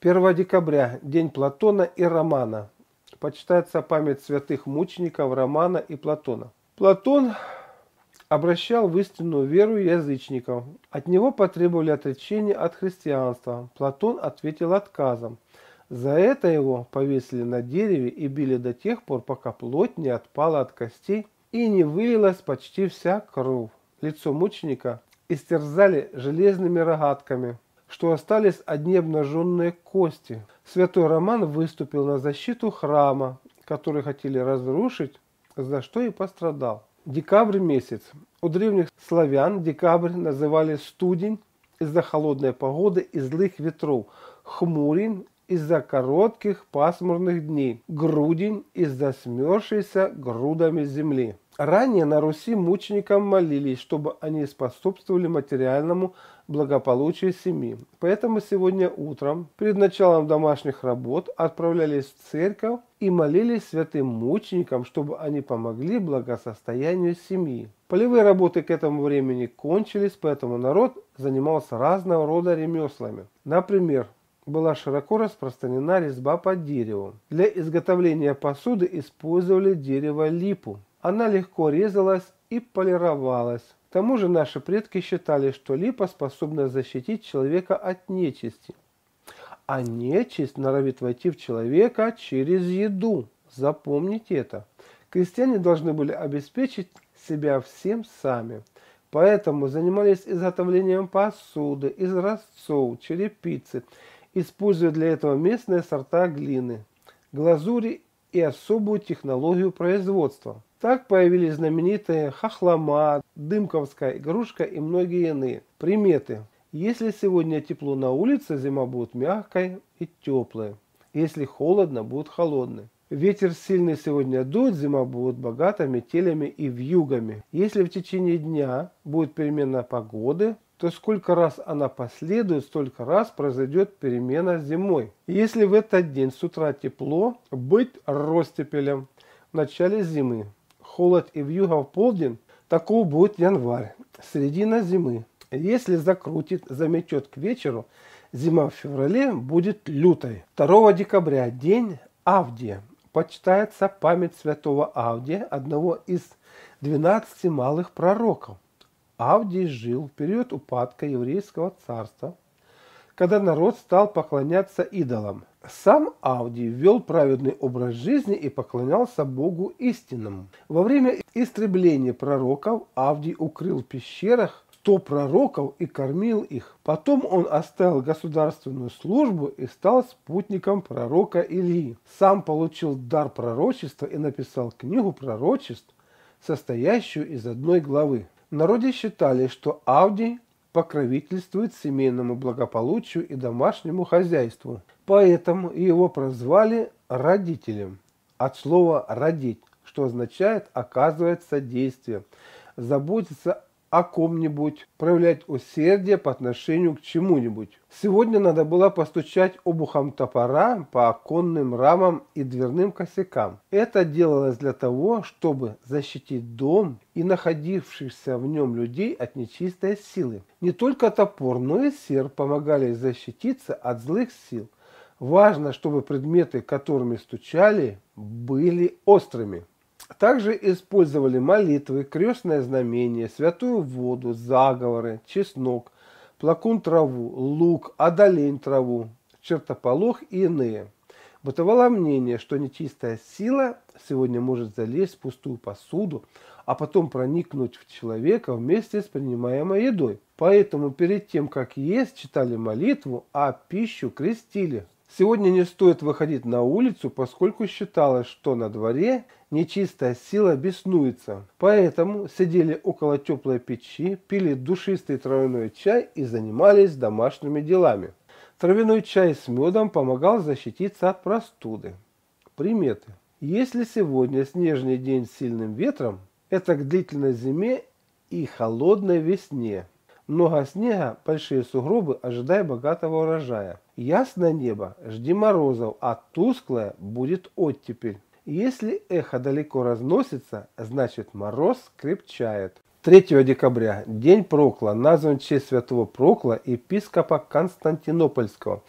1 декабря – День Платона и Романа. Почитается память святых мучеников Романа и Платона. Платон обращал в истинную веру язычников. От него потребовали отречения от христианства. Платон ответил отказом. За это его повесили на дереве и били до тех пор, пока плоть не отпала от костей и не вылилась почти вся кровь. Лицо мученика истерзали железными рогатками – что остались одни обнаженные кости. Святой Роман выступил на защиту храма, который хотели разрушить, за что и пострадал. Декабрь месяц. У древних славян декабрь называли студень из-за холодной погоды и злых ветров, хмурень из-за коротких пасмурных дней, грудень из-за смерзшейся грудами земли. Ранее на Руси мученикам молились, чтобы они способствовали материальному благополучию семьи. Поэтому сегодня утром, перед началом домашних работ, отправлялись в церковь и молились святым мученикам, чтобы они помогли благосостоянию семьи. Полевые работы к этому времени кончились, поэтому народ занимался разного рода ремеслами. Например, была широко распространена резьба по дереву. Для изготовления посуды использовали дерево липу. Она легко резалась и полировалась. К тому же наши предки считали, что липа способна защитить человека от нечисти. А нечисть норовит войти в человека через еду. Запомните это. Крестьяне должны были обеспечить себя всем сами. Поэтому занимались изготовлением посуды, изразцов, черепицы, используя для этого местные сорта глины, глазури и особую технологию производства. Так появились знаменитые хохлома, дымковская игрушка и многие иные. Приметы. Если сегодня тепло на улице, зима будет мягкой и теплой. Если холодно, будет холодной. Ветер сильный сегодня дует, зима будет богата метелями и вьюгами. Если в течение дня будет перемена погоды, то сколько раз она последует, столько раз произойдет перемена зимой. Если в этот день с утра тепло, быть ростепелем в начале зимы холод и вьюга в полдень, таков будет январь, середина зимы. Если закрутит, заметет к вечеру, зима в феврале будет лютой. 2 декабря, день Авдия. Почитается память святого Авдия, одного из 12 малых пророков. Авдий жил в период упадка еврейского царства, когда народ стал поклоняться идолам. Сам Авдий вел праведный образ жизни и поклонялся Богу истинному. Во время истребления пророков Авдий укрыл в пещерах сто пророков и кормил их. Потом он оставил государственную службу и стал спутником пророка Ильи. Сам получил дар пророчества и написал книгу пророчеств, состоящую из одной главы. В народе считали, что Авдий покровительствует семейному благополучию и домашнему хозяйству. Поэтому его прозвали родителем. От слова «родить», что означает оказывать содействие, заботиться о ком-нибудь, проявлять усердие по отношению к чему-нибудь. Сегодня надо было постучать обухом топора по оконным рамам и дверным косякам. Это делалось для того, чтобы защитить дом и находившихся в нем людей от нечистой силы. Не только топор, но и серп помогали защититься от злых сил. Важно, чтобы предметы, которыми стучали, были острыми. Также использовали молитвы, крестное знамение, святую воду, заговоры, чеснок, плакун траву, лук, одолень траву, чертополох и иные. Бытовало мнение, что нечистая сила сегодня может залезть в пустую посуду, а потом проникнуть в человека вместе с принимаемой едой. Поэтому перед тем, как есть, читали молитву, а пищу крестили. Сегодня не стоит выходить на улицу, поскольку считалось, что на дворе нечистая сила беснуется. Поэтому сидели около теплой печи, пили душистый травяной чай и занимались домашними делами. Травяной чай с медом помогал защититься от простуды. Приметы. Если сегодня снежный день с сильным ветром, это к длительной зиме и холодной весне. Много снега, большие сугробы, ожидай богатого урожая. Ясное небо, жди морозов, а тусклое будет оттепель. Если эхо далеко разносится, значит мороз крепчает. 3 декабря, день Прокла, назван в честь святого Прокла, епископа Константинопольского.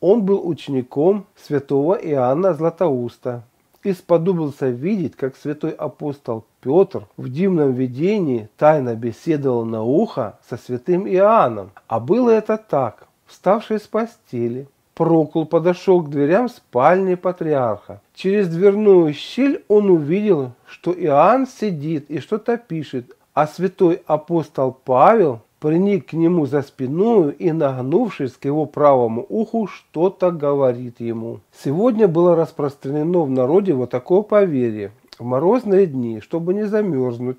Он был учеником святого Иоанна Златоуста и сподобился видеть, как святой апостол Петр в дивном видении тайно беседовал на ухо со святым Иоанном. А было это так. Вставший с постели, Прокул подошел к дверям спальни патриарха. Через дверную щель он увидел, что Иоанн сидит и что-то пишет, а святой апостол Павел приник к нему за спину и, нагнувшись к его правому уху, что-то говорит ему. Сегодня было распространено в народе вот такое поверье. В морозные дни, чтобы не замерзнуть,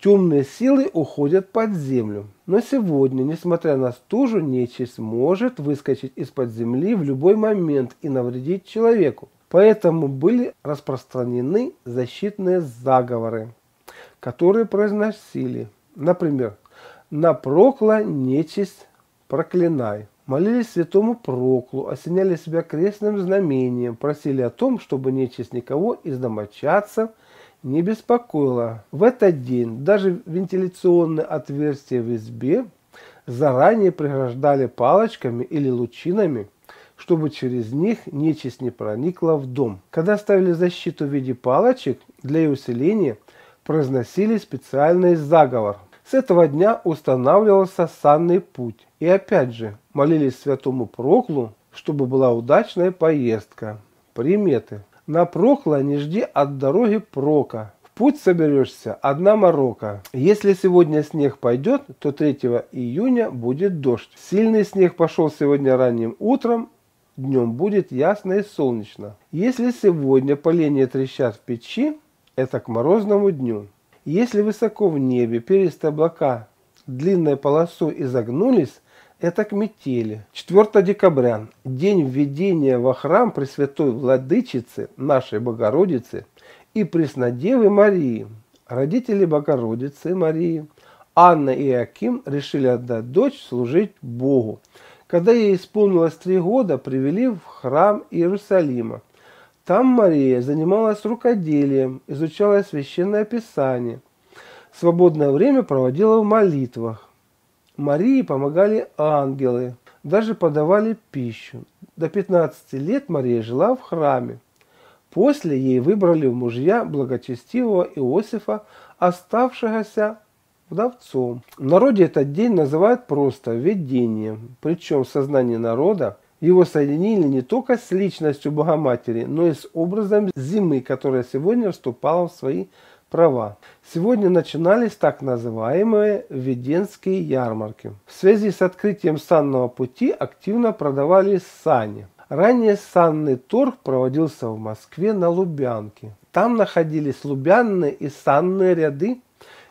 темные силы уходят под землю. Но сегодня, несмотря на стужу, нечисть может выскочить из-под земли в любой момент и навредить человеку. Поэтому были распространены защитные заговоры, которые произносили, например, «На прокла нечисть проклинай». Молились святому Проклу, осеняли себя крестным знамением, просили о том, чтобы нечисть никого из домочадцев – не беспокоило. В этот день даже вентиляционные отверстия в избе заранее преграждали палочками или лучинами, чтобы через них нечисть не проникла в дом. Когда ставили защиту в виде палочек для ее усиления, произносили специальный заговор. С этого дня устанавливался санный путь. И опять же, молились святому Проклу, чтобы была удачная поездка. Приметы. На Прохла не жди от дороги прока. В путь соберешься одна морока. Если сегодня снег пойдет, то 3 июня будет дождь. Сильный снег пошел сегодня ранним утром, днем будет ясно и солнечно. Если сегодня поленья трещат в печи, это к морозному дню. Если высоко в небе перистые облака длинной полосой изогнулись, это к метели. 4 декабря, день введения во храм Пресвятой Владычицы, нашей Богородицы и Преснодевы Марии. Родители Богородицы Марии, Анна и Аким решили отдать дочь служить Богу. Когда ей исполнилось три года, привели в храм Иерусалима. Там Мария занималась рукоделием, изучала священное писание. Свободное время проводила в молитвах. Марии помогали ангелы, даже подавали пищу. До 15 лет Мария жила в храме. После ей выбрали в мужья благочестивого Иосифа, оставшегося вдовцом. В народе этот день называют просто «видением», причем в сознании народа его соединили не только с личностью Богоматери, но и с образом зимы, которая сегодня вступала в свои права. Сегодня начинались так называемые Веденские ярмарки. В связи с открытием санного пути активно продавались сани. Ранее санный торг проводился в Москве на Лубянке. Там находились лубянные и санные ряды,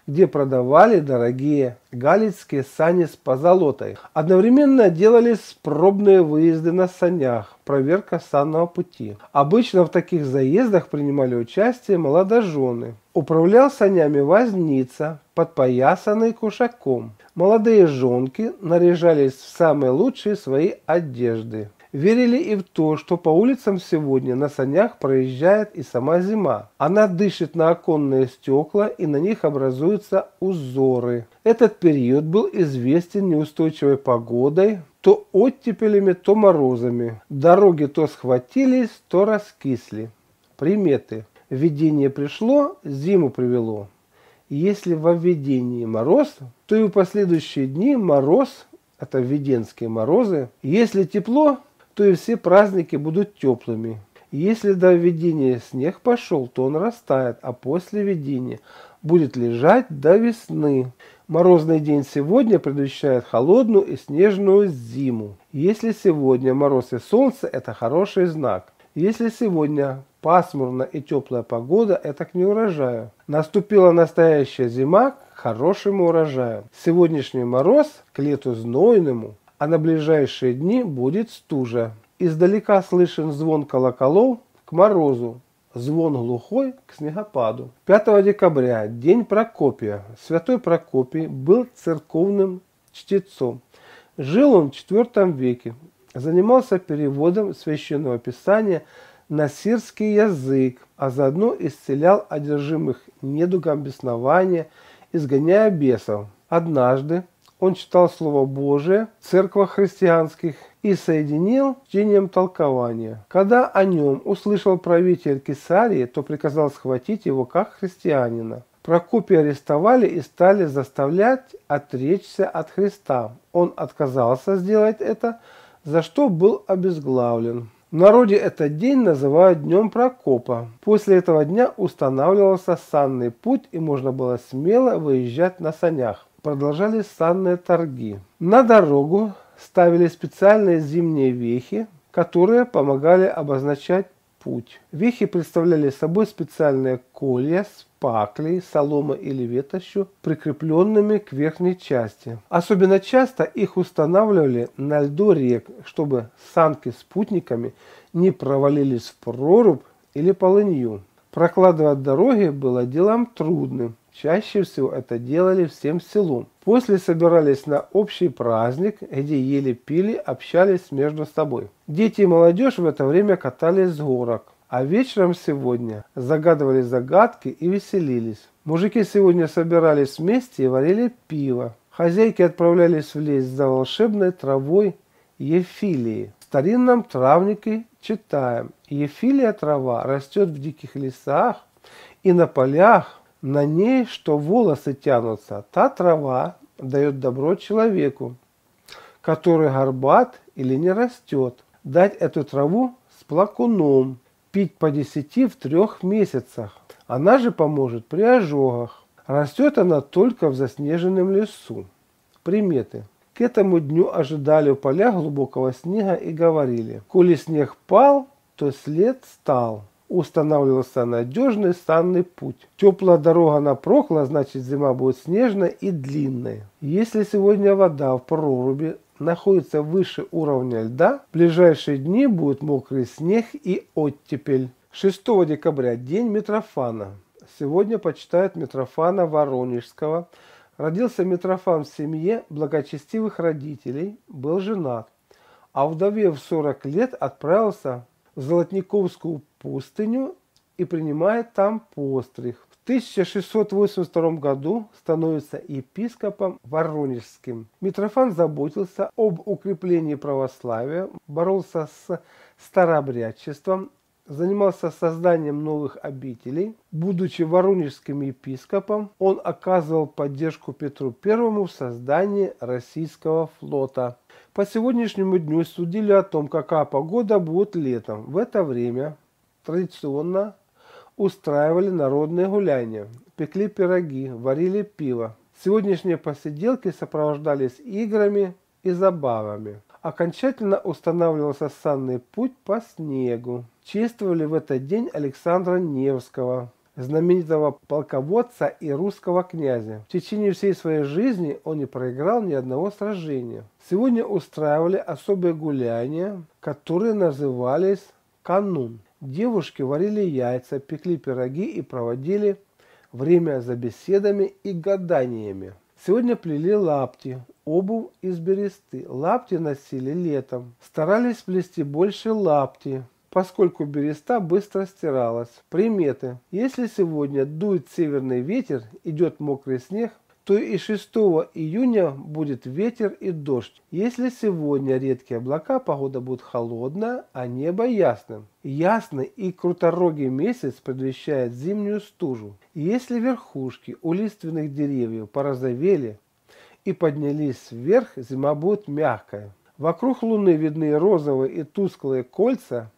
где продавали дорогие галицкие сани с позолотой. Одновременно делались пробные выезды на санях, проверка санного пути. Обычно в таких заездах принимали участие молодожены. Управлял санями возница, подпоясанный кушаком. Молодые жонки наряжались в самые лучшие свои одежды. Верили и в то, что по улицам сегодня на санях проезжает и сама зима. Она дышит на оконные стекла и на них образуются узоры. Этот период был известен неустойчивой погодой, то оттепелями, то морозами. Дороги то схватились, то раскисли. Приметы. Видение пришло, зиму привело. Если во введении мороз, то и в последующие дни мороз, это введенские морозы. Если тепло, то и все праздники будут теплыми. Если до введения снег пошел, то он растает, а после введения будет лежать до весны. Морозный день сегодня предвещает холодную и снежную зиму. Если сегодня мороз и солнце, это хороший знак. Если сегодня пасмурно и теплая погода, это к неурожаю. Наступила настоящая зима к хорошему урожаю. Сегодняшний мороз к лету знойному, а на ближайшие дни будет стужа. Издалека слышен звон колоколов к морозу, звон глухой к снегопаду. 5 декабря, день Прокопия. Святой Прокопий был церковным чтецом. Жил он в IV веке, занимался переводом священного писания на сирский язык, а заодно исцелял одержимых недугом беснования, изгоняя бесов. Однажды он читал Слово Божие в церквах христианских и соединил чтением толкования. Когда о нем услышал правитель Кесарии, то приказал схватить его как христианина. Прокопия арестовали и стали заставлять отречься от Христа. Он отказался сделать это, за что был обезглавлен. В народе этот день называют Днем Прокопа. После этого дня устанавливался санный путь и можно было смело выезжать на санях. Продолжались санные торги. На дорогу ставили специальные зимние вехи, которые помогали обозначать путь. Вехи представляли собой специальные колья с паклей, соломой или ветошью, прикрепленными к верхней части. Особенно часто их устанавливали на льду рек, чтобы санки с путниками не провалились в прорубь или полынью. Прокладывать дороги было делом трудным. Чаще всего это делали всем селом. После собирались на общий праздник, где ели, пили, общались между собой. Дети и молодежь в это время катались с горок. А вечером сегодня загадывали загадки и веселились. Мужики сегодня собирались вместе и варили пиво. Хозяйки отправлялись в лес за волшебной травой ефилии. В старинном травнике читаем. Ефилия трава растет в диких лесах и на полях, на ней, что волосы тянутся. Та трава дает добро человеку, который горбат или не растет. Дать эту траву с плакуном, пить по десяти в трех месяцах. Она же поможет при ожогах. Растет она только в заснеженном лесу. Приметы. К этому дню ожидали у поля глубокого снега и говорили, коли снег пал, то след стал. Устанавливался надежный санный путь. Теплая дорога напрокла, значит зима будет снежная и длинная. Если сегодня вода в проруби находится выше уровня льда, в ближайшие дни будет мокрый снег и оттепель. 6 декабря – день Митрофана. Сегодня почитают Митрофана Воронежского. Родился Митрофан в семье благочестивых родителей, был женат, а вдове в 40 лет отправился в Золотниковскую пустыню и принимает там постриг. 1682 году становится епископом Воронежским. Митрофан заботился об укреплении православия, боролся с старообрядчеством, занимался созданием новых обителей. Будучи воронежским епископом, он оказывал поддержку Петру I в создании российского флота. По сегодняшнему дню судили о том, какая погода будет летом. В это время традиционно устраивали народные гуляния, пекли пироги, варили пиво. Сегодняшние посиделки сопровождались играми и забавами. Окончательно устанавливался санный путь по снегу. Чествовали в этот день Александра Невского, знаменитого полководца и русского князя. В течение всей своей жизни он не проиграл ни одного сражения. Сегодня устраивали особые гуляния, которые назывались канун. Девушки варили яйца, пекли пироги и проводили время за беседами и гаданиями. Сегодня плели лапти, обувь из бересты. Лапти носили летом. Старались плести больше лапти, поскольку береста быстро стиралась. Приметы. Если сегодня дует северный ветер, идет мокрый снег, то и 6 июня будет ветер и дождь. Если сегодня редкие облака, погода будет холодная, а небо ясным. Ясный и круторогий месяц предвещает зимнюю стужу. Если верхушки у лиственных деревьев порозовели и поднялись вверх, зима будет мягкая. Вокруг Луны видны розовые и тусклые кольца,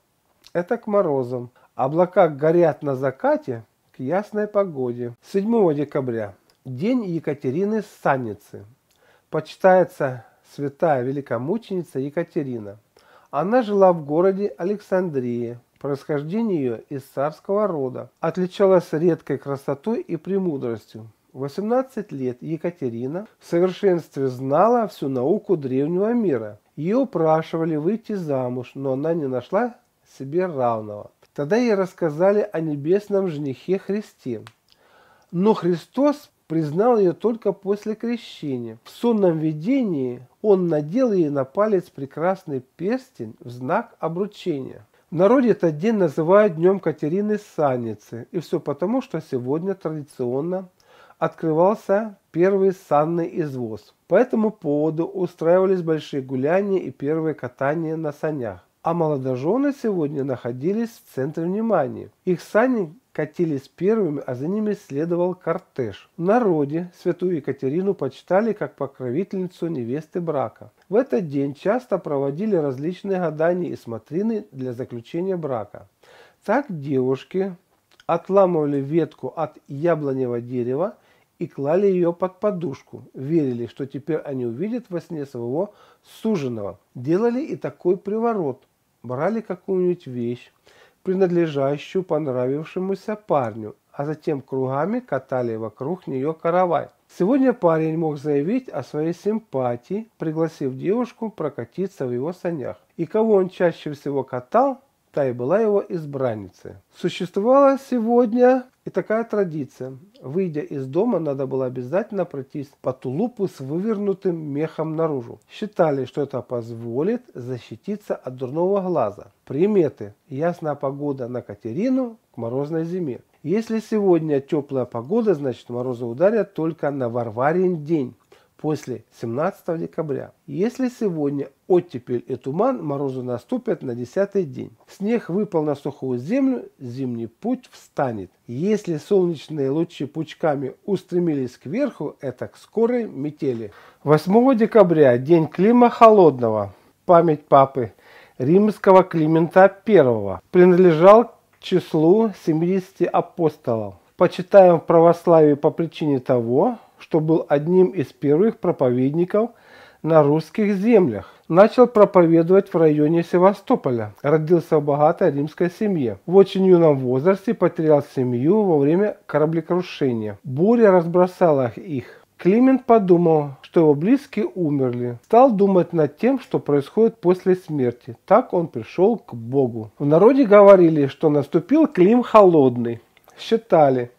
это к морозам. Облака горят на закате, к ясной погоде. 7 декабря. День Екатерины Санницы. Почитается святая великомученица Екатерина. Она жила в городе Александрии. Происхождение ее из царского рода. Отличалась редкой красотой и премудростью. В 18 лет Екатерина в совершенстве знала всю науку древнего мира. Ее упрашивали выйти замуж, но она не нашла себе равного. Тогда ей рассказали о небесном женихе Христе. Но Христос признал ее только после крещения. В сонном видении он надел ей на палец прекрасный перстень в знак обручения. В народе этот день называют Днем Катерины Санницы. И все потому, что сегодня традиционно открывался первый санный извоз. По этому поводу устраивались большие гуляния и первые катания на санях. А молодожены сегодня находились в центре внимания. Их сани катились первыми, а за ними следовал кортеж. В народе святую Екатерину почитали как покровительницу невесты брака. В этот день часто проводили различные гадания и смотрины для заключения брака. Так девушки отламывали ветку от яблоневого дерева и клали ее под подушку. Верили, что теперь они увидят во сне своего суженого. Делали и такой приворот. Брали какую-нибудь вещь, принадлежащую понравившемуся парню, а затем кругами катали вокруг нее каравай. Сегодня парень мог заявить о своей симпатии, пригласив девушку прокатиться в его санях. И кого он чаще всего катал, та и была его избранницей. Существовала сегодня и такая традиция. Выйдя из дома, надо было обязательно пройтись по тулупу с вывернутым мехом наружу. Считали, что это позволит защититься от дурного глаза. Приметы. Ясная погода на Катерину к морозной зиме. Если сегодня теплая погода, значит морозы ударят только на Варварин день после 17 декабря. Если сегодня оттепель и туман, морозы наступят на 10 день. Снег выпал на сухую землю, зимний путь встанет. Если солнечные лучи пучками устремились кверху, это к скорой метели. 8 декабря, день Клима Холодного, память папы римского Климента I, принадлежал к числу 70 апостолов. Почитаем в православии по причине того, что был одним из первых проповедников на русских землях. Начал проповедовать в районе Севастополя. Родился в богатой римской семье. В очень юном возрасте потерял семью во время кораблекрушения. Буря разбросала их. Климент подумал, что его близкие умерли. Стал думать над тем, что происходит после смерти. Так он пришел к Богу. В народе говорили, что наступил Клим холодный. Считали,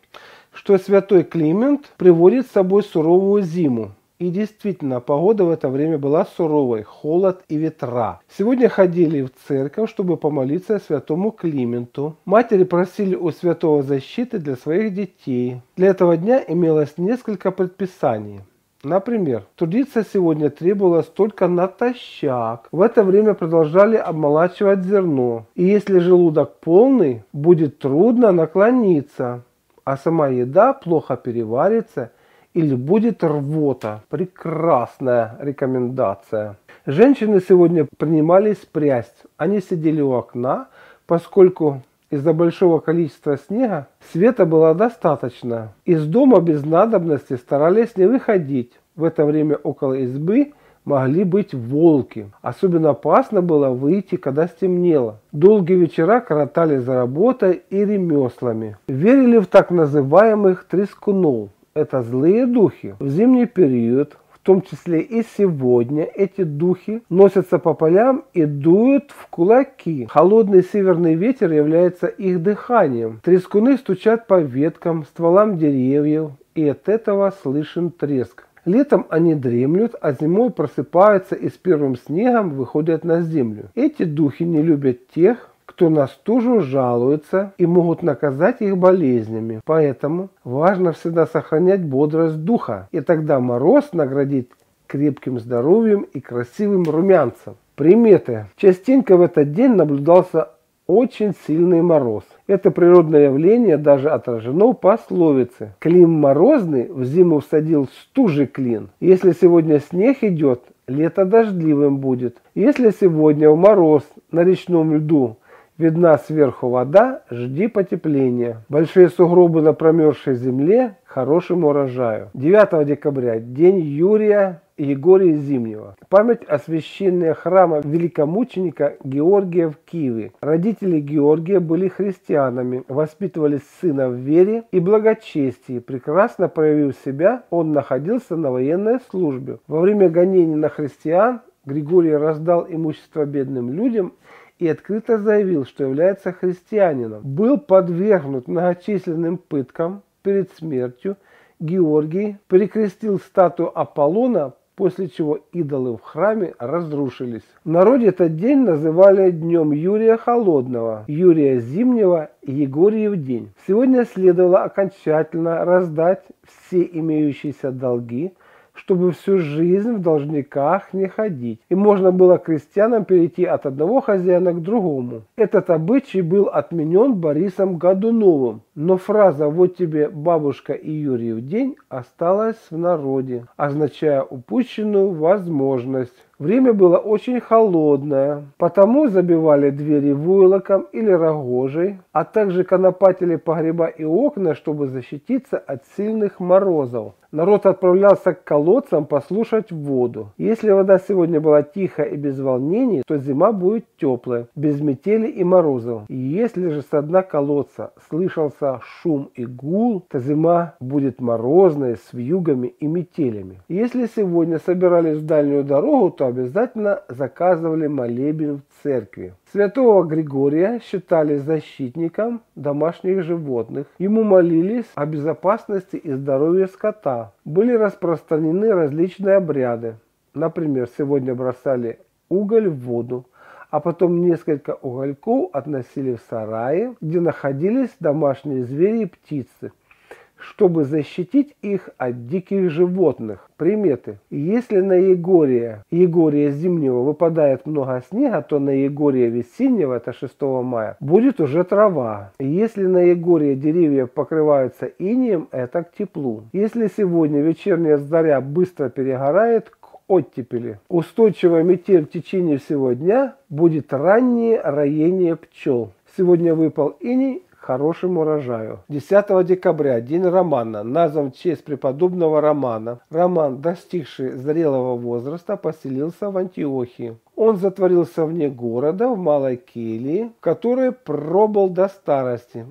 что святой Климент приводит с собой суровую зиму. И действительно, погода в это время была суровой, холод и ветра. Сегодня ходили в церковь, чтобы помолиться святому Клименту. Матери просили у святого защиты для своих детей. Для этого дня имелось несколько предписаний. Например, трудиться сегодня требовалось только натощак. В это время продолжали обмолачивать зерно. И если желудок полный, будет трудно наклониться а сама еда плохо переварится или будет рвота. Прекрасная рекомендация. Женщины сегодня принимались прясть. Они сидели у окна, поскольку из-за большого количества снега света было достаточно. Из дома без надобности старались не выходить. В это время около избы могли быть волки. Особенно опасно было выйти, когда стемнело. Долгие вечера коротали за работой и ремеслами. Верили в так называемых трескунов. Это злые духи. В зимний период в том числе и сегодня эти духи носятся по полям и дуют в кулаки. Холодный северный ветер является их дыханием. Трескуны стучат по веткам, стволам деревьев, и от этого слышен треск. Летом они дремлют, а зимой просыпаются и с первым снегом выходят на землю. Эти духи не любят тех, кто на стужу жалуется и могут наказать их болезнями. Поэтому важно всегда сохранять бодрость духа, и тогда мороз наградит крепким здоровьем и красивым румянцем. Приметы. Частенько в этот день наблюдался очень сильный мороз. Это природное явление даже отражено в пословице. Клим морозный в зиму всадил стужи клин. Если сегодня снег идет, лето дождливым будет. Если сегодня в мороз на речном льду видна сверху вода, жди потепления. Большие сугробы на промерзшей земле хорошему урожаю. 9 декабря, день Юрия Егория Зимнего. Память о священные храма великомученика Георгия в Киеве. Родители Георгия были христианами, воспитывали сына в вере и благочестии. Прекрасно проявив себя, он находился на военной службе. Во время гонений на христиан Григорий раздал имущество бедным людям и открыто заявил, что является христианином. Был подвергнут многочисленным пыткам перед смертью. Георгий перекрестил статую Аполлона после чего идолы в храме разрушились. В народе этот день называли днем Юрия Холодного, Юрия Зимнего и Егорьев день. Сегодня следовало окончательно раздать все имеющиеся долги – чтобы всю жизнь в должниках не ходить. И можно было крестьянам перейти от одного хозяина к другому. Этот обычай был отменен Борисом Годуновым. Но фраза «Вот тебе бабушка и Юрий в день» осталась в народе, означая упущенную возможность. Время было очень холодное, потому забивали двери войлоком или рогожей, а также конопатили погреба и окна, чтобы защититься от сильных морозов. Народ отправлялся к колодцам послушать воду. Если вода сегодня была тихая и без волнений, то зима будет теплая, без метели и морозов. И если же с дна колодца слышался шум и гул, то зима будет морозная, с вьюгами и метелями. Если сегодня собирались в дальнюю дорогу, то обязательно заказывали молебен в церкви. Святого Григория считали защитником домашних животных. Ему молились о безопасности и здоровье скота. Были распространены различные обряды. Например, сегодня бросали уголь в воду, а потом несколько угольков относили в сараи, где находились домашние звери и птицы чтобы защитить их от диких животных. Приметы. Если на Егория, Егория зимнего выпадает много снега, то на Егория весеннего, это 6 мая, будет уже трава. Если на Егория деревья покрываются инием, это к теплу. Если сегодня вечерняя заря быстро перегорает, к оттепели. Устойчивая метель в течение всего дня будет раннее роение пчел. Сегодня выпал иней, хорошему урожаю. 10 декабря, день Романа, назван в честь преподобного Романа. Роман, достигший зрелого возраста, поселился в Антиохии. Он затворился вне города, в Малой Келии, в которой пробыл до старости.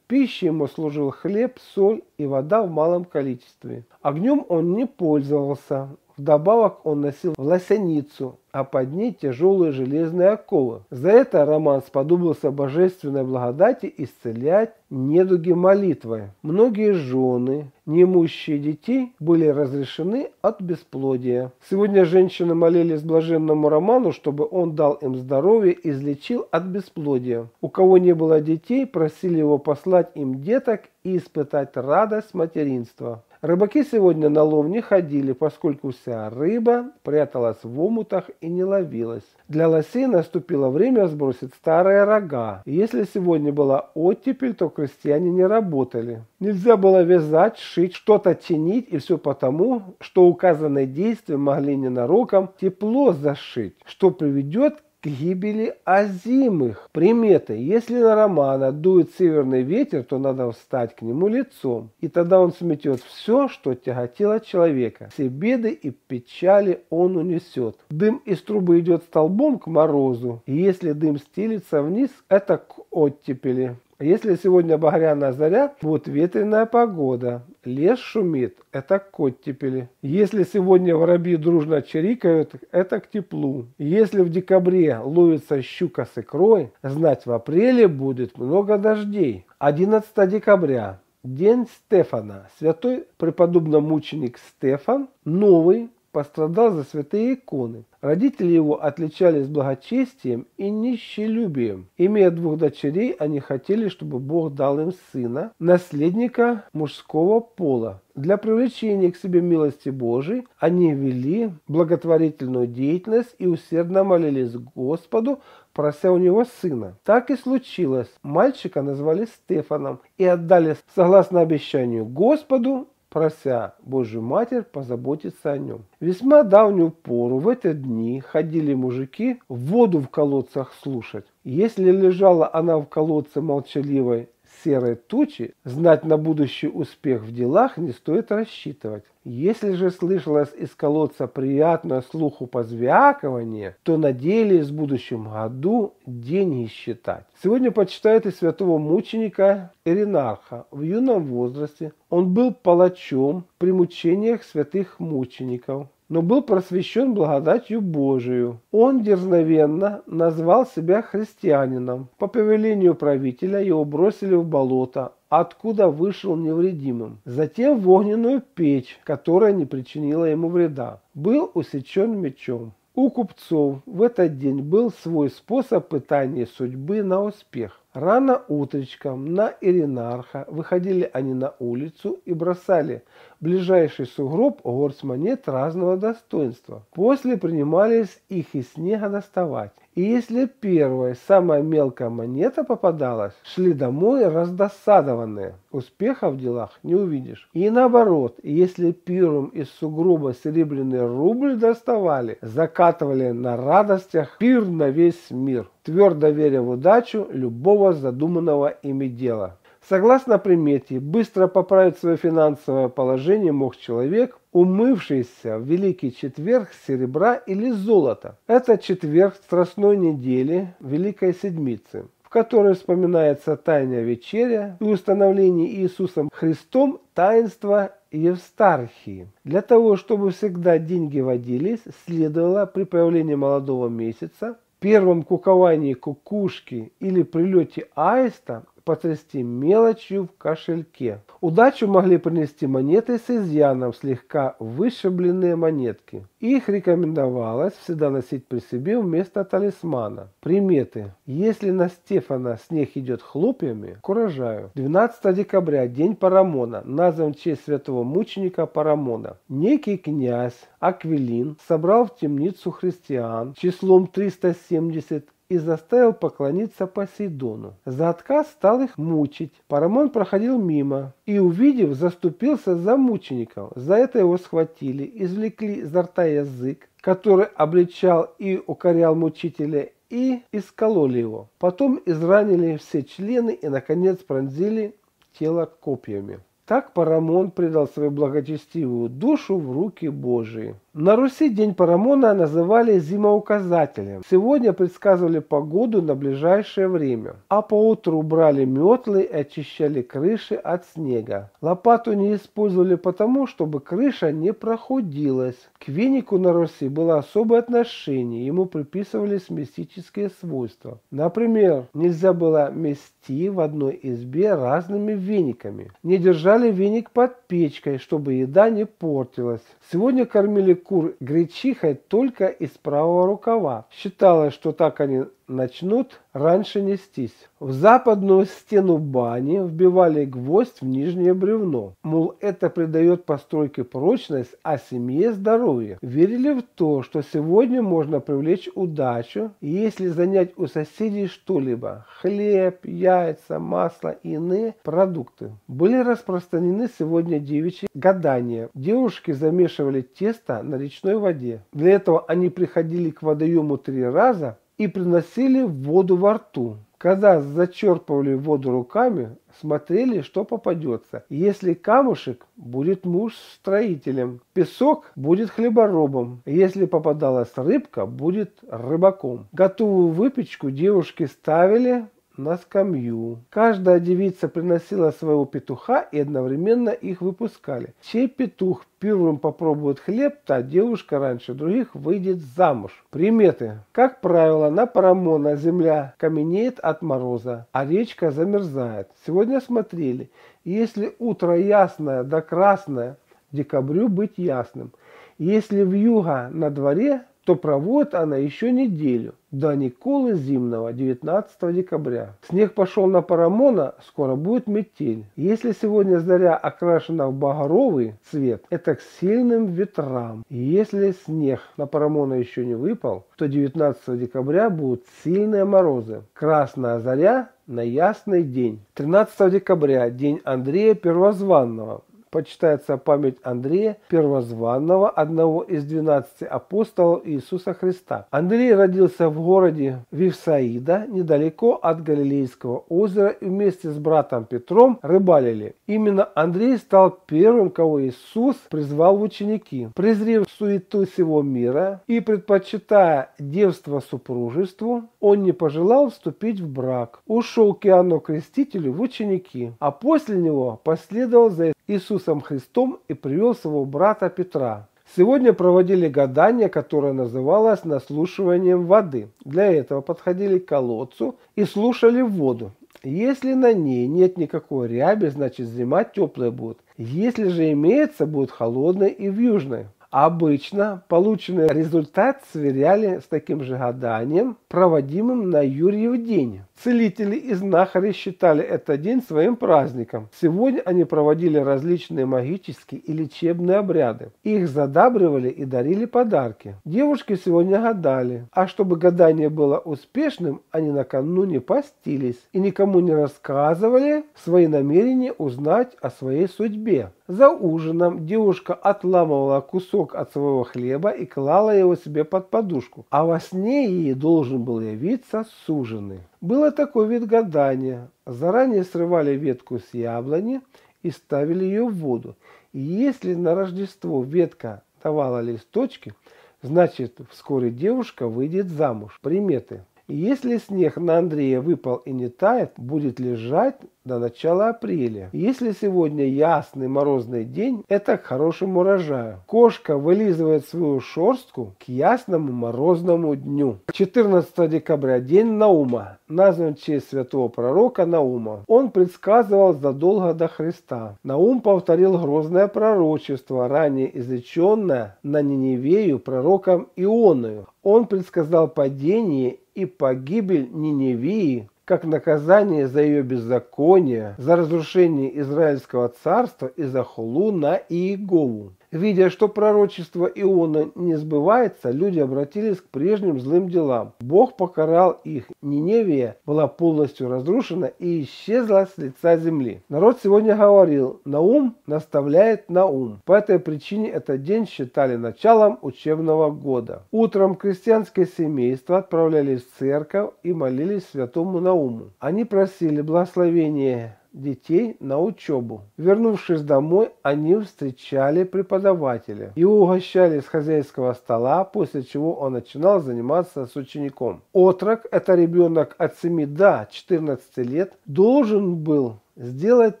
Пищей ему служил хлеб, соль и вода в малом количестве. Огнем он не пользовался, Вдобавок он носил лосяницу, а под ней тяжелые железные оковы. За это Роман сподобился божественной благодати исцелять недуги молитвой. Многие жены, неимущие детей, были разрешены от бесплодия. Сегодня женщины молились блаженному Роману, чтобы он дал им здоровье и излечил от бесплодия. У кого не было детей, просили его послать им деток и испытать радость материнства. Рыбаки сегодня на лов не ходили, поскольку вся рыба пряталась в омутах и не ловилась. Для лосей наступило время сбросить старые рога. Если сегодня была оттепель, то крестьяне не работали. Нельзя было вязать, шить, что-то чинить, и все потому, что указанные действия могли ненароком тепло зашить, что приведет гибели озимых. Приметы. Если на Романа дует северный ветер, то надо встать к нему лицом. И тогда он сметет все, что тяготило человека. Все беды и печали он унесет. Дым из трубы идет столбом к морозу. И если дым стелится вниз, это к оттепели. Если сегодня багряная заря, будет ветреная погода. Лес шумит, это к оттепели. Если сегодня воробьи дружно чирикают, это к теплу. Если в декабре ловится щука с икрой, знать в апреле будет много дождей. 11 декабря. День Стефана. Святой преподобно-мученик Стефан, новый, пострадал за святые иконы. Родители его отличались благочестием и нищелюбием. Имея двух дочерей, они хотели, чтобы Бог дал им сына, наследника мужского пола. Для привлечения к себе милости Божией они вели благотворительную деятельность и усердно молились Господу, прося у него сына. Так и случилось. Мальчика назвали Стефаном и отдали согласно обещанию Господу прося Божью Матерь позаботиться о нем. Весьма давнюю пору в эти дни ходили мужики воду в колодцах слушать. Если лежала она в колодце молчаливой серой тучи, знать на будущий успех в делах не стоит рассчитывать. Если же слышалось из колодца приятное слуху позвякивание, то надеялись в будущем году деньги считать. Сегодня почитают и святого мученика Иринарха. В юном возрасте он был палачом при мучениях святых мучеников. Но был просвещен благодатью Божию. Он дерзновенно назвал себя христианином. По повелению правителя его бросили в болото, откуда вышел невредимым. Затем в огненную печь, которая не причинила ему вреда. Был усечен мечом. У купцов в этот день был свой способ пытания судьбы на успех. Рано утречком на Иринарха выходили они на улицу и бросали ближайший сугроб горсть монет разного достоинства. После принимались их из снега доставать. И если первая, самая мелкая монета попадалась, шли домой раздосадованные. Успеха в делах не увидишь. И наоборот, если первым из сугроба серебряный рубль доставали, закатывали на радостях пир на весь мир, твердо веря в удачу любого задуманного ими дела. Согласно примете, быстро поправить свое финансовое положение мог человек, умывшийся в Великий Четверг серебра или золота. Это четверг Страстной недели Великой Седмицы, в которой вспоминается Тайная Вечеря и установление Иисусом Христом таинства Евстархии. Для того, чтобы всегда деньги водились, следовало при появлении молодого месяца, первом куковании кукушки или прилете аиста потрясти мелочью в кошельке. Удачу могли принести монеты с изъяном, слегка вышибленные монетки. Их рекомендовалось всегда носить при себе вместо талисмана. Приметы. Если на Стефана снег идет хлопьями, к урожаю. 12 декабря, день Парамона, назван в честь святого мученика Парамона. Некий князь Аквилин собрал в темницу христиан числом 370 и заставил поклониться Посейдону. За отказ стал их мучить. Парамон проходил мимо и, увидев, заступился за мучеников. За это его схватили, извлекли изо рта язык, который обличал и укорял мучителя, и искололи его. Потом изранили все члены и, наконец, пронзили тело копьями. Так Парамон предал свою благочестивую душу в руки Божии. На Руси День Парамона называли зимоуказателем. Сегодня предсказывали погоду на ближайшее время. А поутру брали метлы и очищали крыши от снега. Лопату не использовали потому, чтобы крыша не прохудилась. К венику на Руси было особое отношение. Ему приписывались мистические свойства. Например, нельзя было мести в одной избе разными вениками. Не держали веник под печкой, чтобы еда не портилась. Сегодня кормили кур гречихой только из правого рукава. Считалось, что так они начнут раньше нестись. В западную стену бани вбивали гвоздь в нижнее бревно. Мол, это придает постройке прочность, а семье здоровье. Верили в то, что сегодня можно привлечь удачу, если занять у соседей что-либо. Хлеб, яйца, масло и иные продукты. Были распространены сегодня девичьи гадания. Девушки замешивали тесто на речной воде. Для этого они приходили к водоему три раза, и приносили воду во рту. Когда зачерпывали воду руками, смотрели, что попадется. Если камушек, будет муж строителем. Песок будет хлеборобом. Если попадалась рыбка, будет рыбаком. Готовую выпечку девушки ставили на скамью. Каждая девица приносила своего петуха и одновременно их выпускали. Чей петух первым попробует хлеб, та девушка раньше других выйдет замуж. Приметы. Как правило, на Парамона земля каменеет от мороза, а речка замерзает. Сегодня смотрели, если утро ясное да красное, декабрю быть ясным. Если в юга на дворе, то проводит она еще неделю, до Николы Зимного, 19 декабря. Снег пошел на Парамона, скоро будет метель. Если сегодня заря окрашена в багровый цвет, это к сильным ветрам. Если снег на Парамона еще не выпал, то 19 декабря будут сильные морозы. Красная заря на ясный день. 13 декабря, день Андрея Первозванного почитается память Андрея Первозванного, одного из двенадцати апостолов Иисуса Христа. Андрей родился в городе Вифсаида, недалеко от Галилейского озера, и вместе с братом Петром рыбалили. Именно Андрей стал первым, кого Иисус призвал в ученики. Презрев суету всего мира и предпочитая девство супружеству, он не пожелал вступить в брак. Ушел к Иоанну Крестителю в ученики, а после него последовал за Иисусом Христом и привел своего брата Петра. Сегодня проводили гадание, которое называлось наслушиванием воды. Для этого подходили к колодцу и слушали воду. Если на ней нет никакой ряби, значит зима теплая будет. Если же имеется, будет холодной и вьюжной. Обычно полученный результат сверяли с таким же гаданием, проводимым на Юрьев день. Целители и знахари считали этот день своим праздником. Сегодня они проводили различные магические и лечебные обряды. Их задабривали и дарили подарки. Девушки сегодня гадали, а чтобы гадание было успешным, они накануне постились и никому не рассказывали свои намерения узнать о своей судьбе. За ужином девушка отламывала кусок от своего хлеба и клала его себе под подушку, а во сне ей должен был явиться суженый. Было такой вид гадания. Заранее срывали ветку с яблони и ставили ее в воду. И если на Рождество ветка давала листочки, значит вскоре девушка выйдет замуж. Приметы. Если снег на Андрея выпал и не тает, будет лежать до начала апреля. Если сегодня ясный морозный день, это к хорошему урожаю. Кошка вылизывает свою шерстку к ясному морозному дню. 14 декабря, день Наума, назван в честь святого пророка Наума. Он предсказывал задолго до Христа. Наум повторил грозное пророчество, ранее изреченное на Ниневею пророком Ионою. Он предсказал падение и погибель Ниневии как наказание за ее беззаконие, за разрушение Израильского царства и за хулу на Иегову. Видя, что пророчество Иона не сбывается, люди обратились к прежним злым делам. Бог покарал их. Ниневия была полностью разрушена и исчезла с лица земли. Народ сегодня говорил, Наум наставляет на ум. По этой причине этот день считали началом учебного года. Утром крестьянское семейство отправлялись в церковь и молились святому Науму. Они просили благословения детей на учебу. Вернувшись домой, они встречали преподавателя. Его угощали с хозяйского стола, после чего он начинал заниматься с учеником. Отрок, это ребенок от 7 до 14 лет, должен был сделать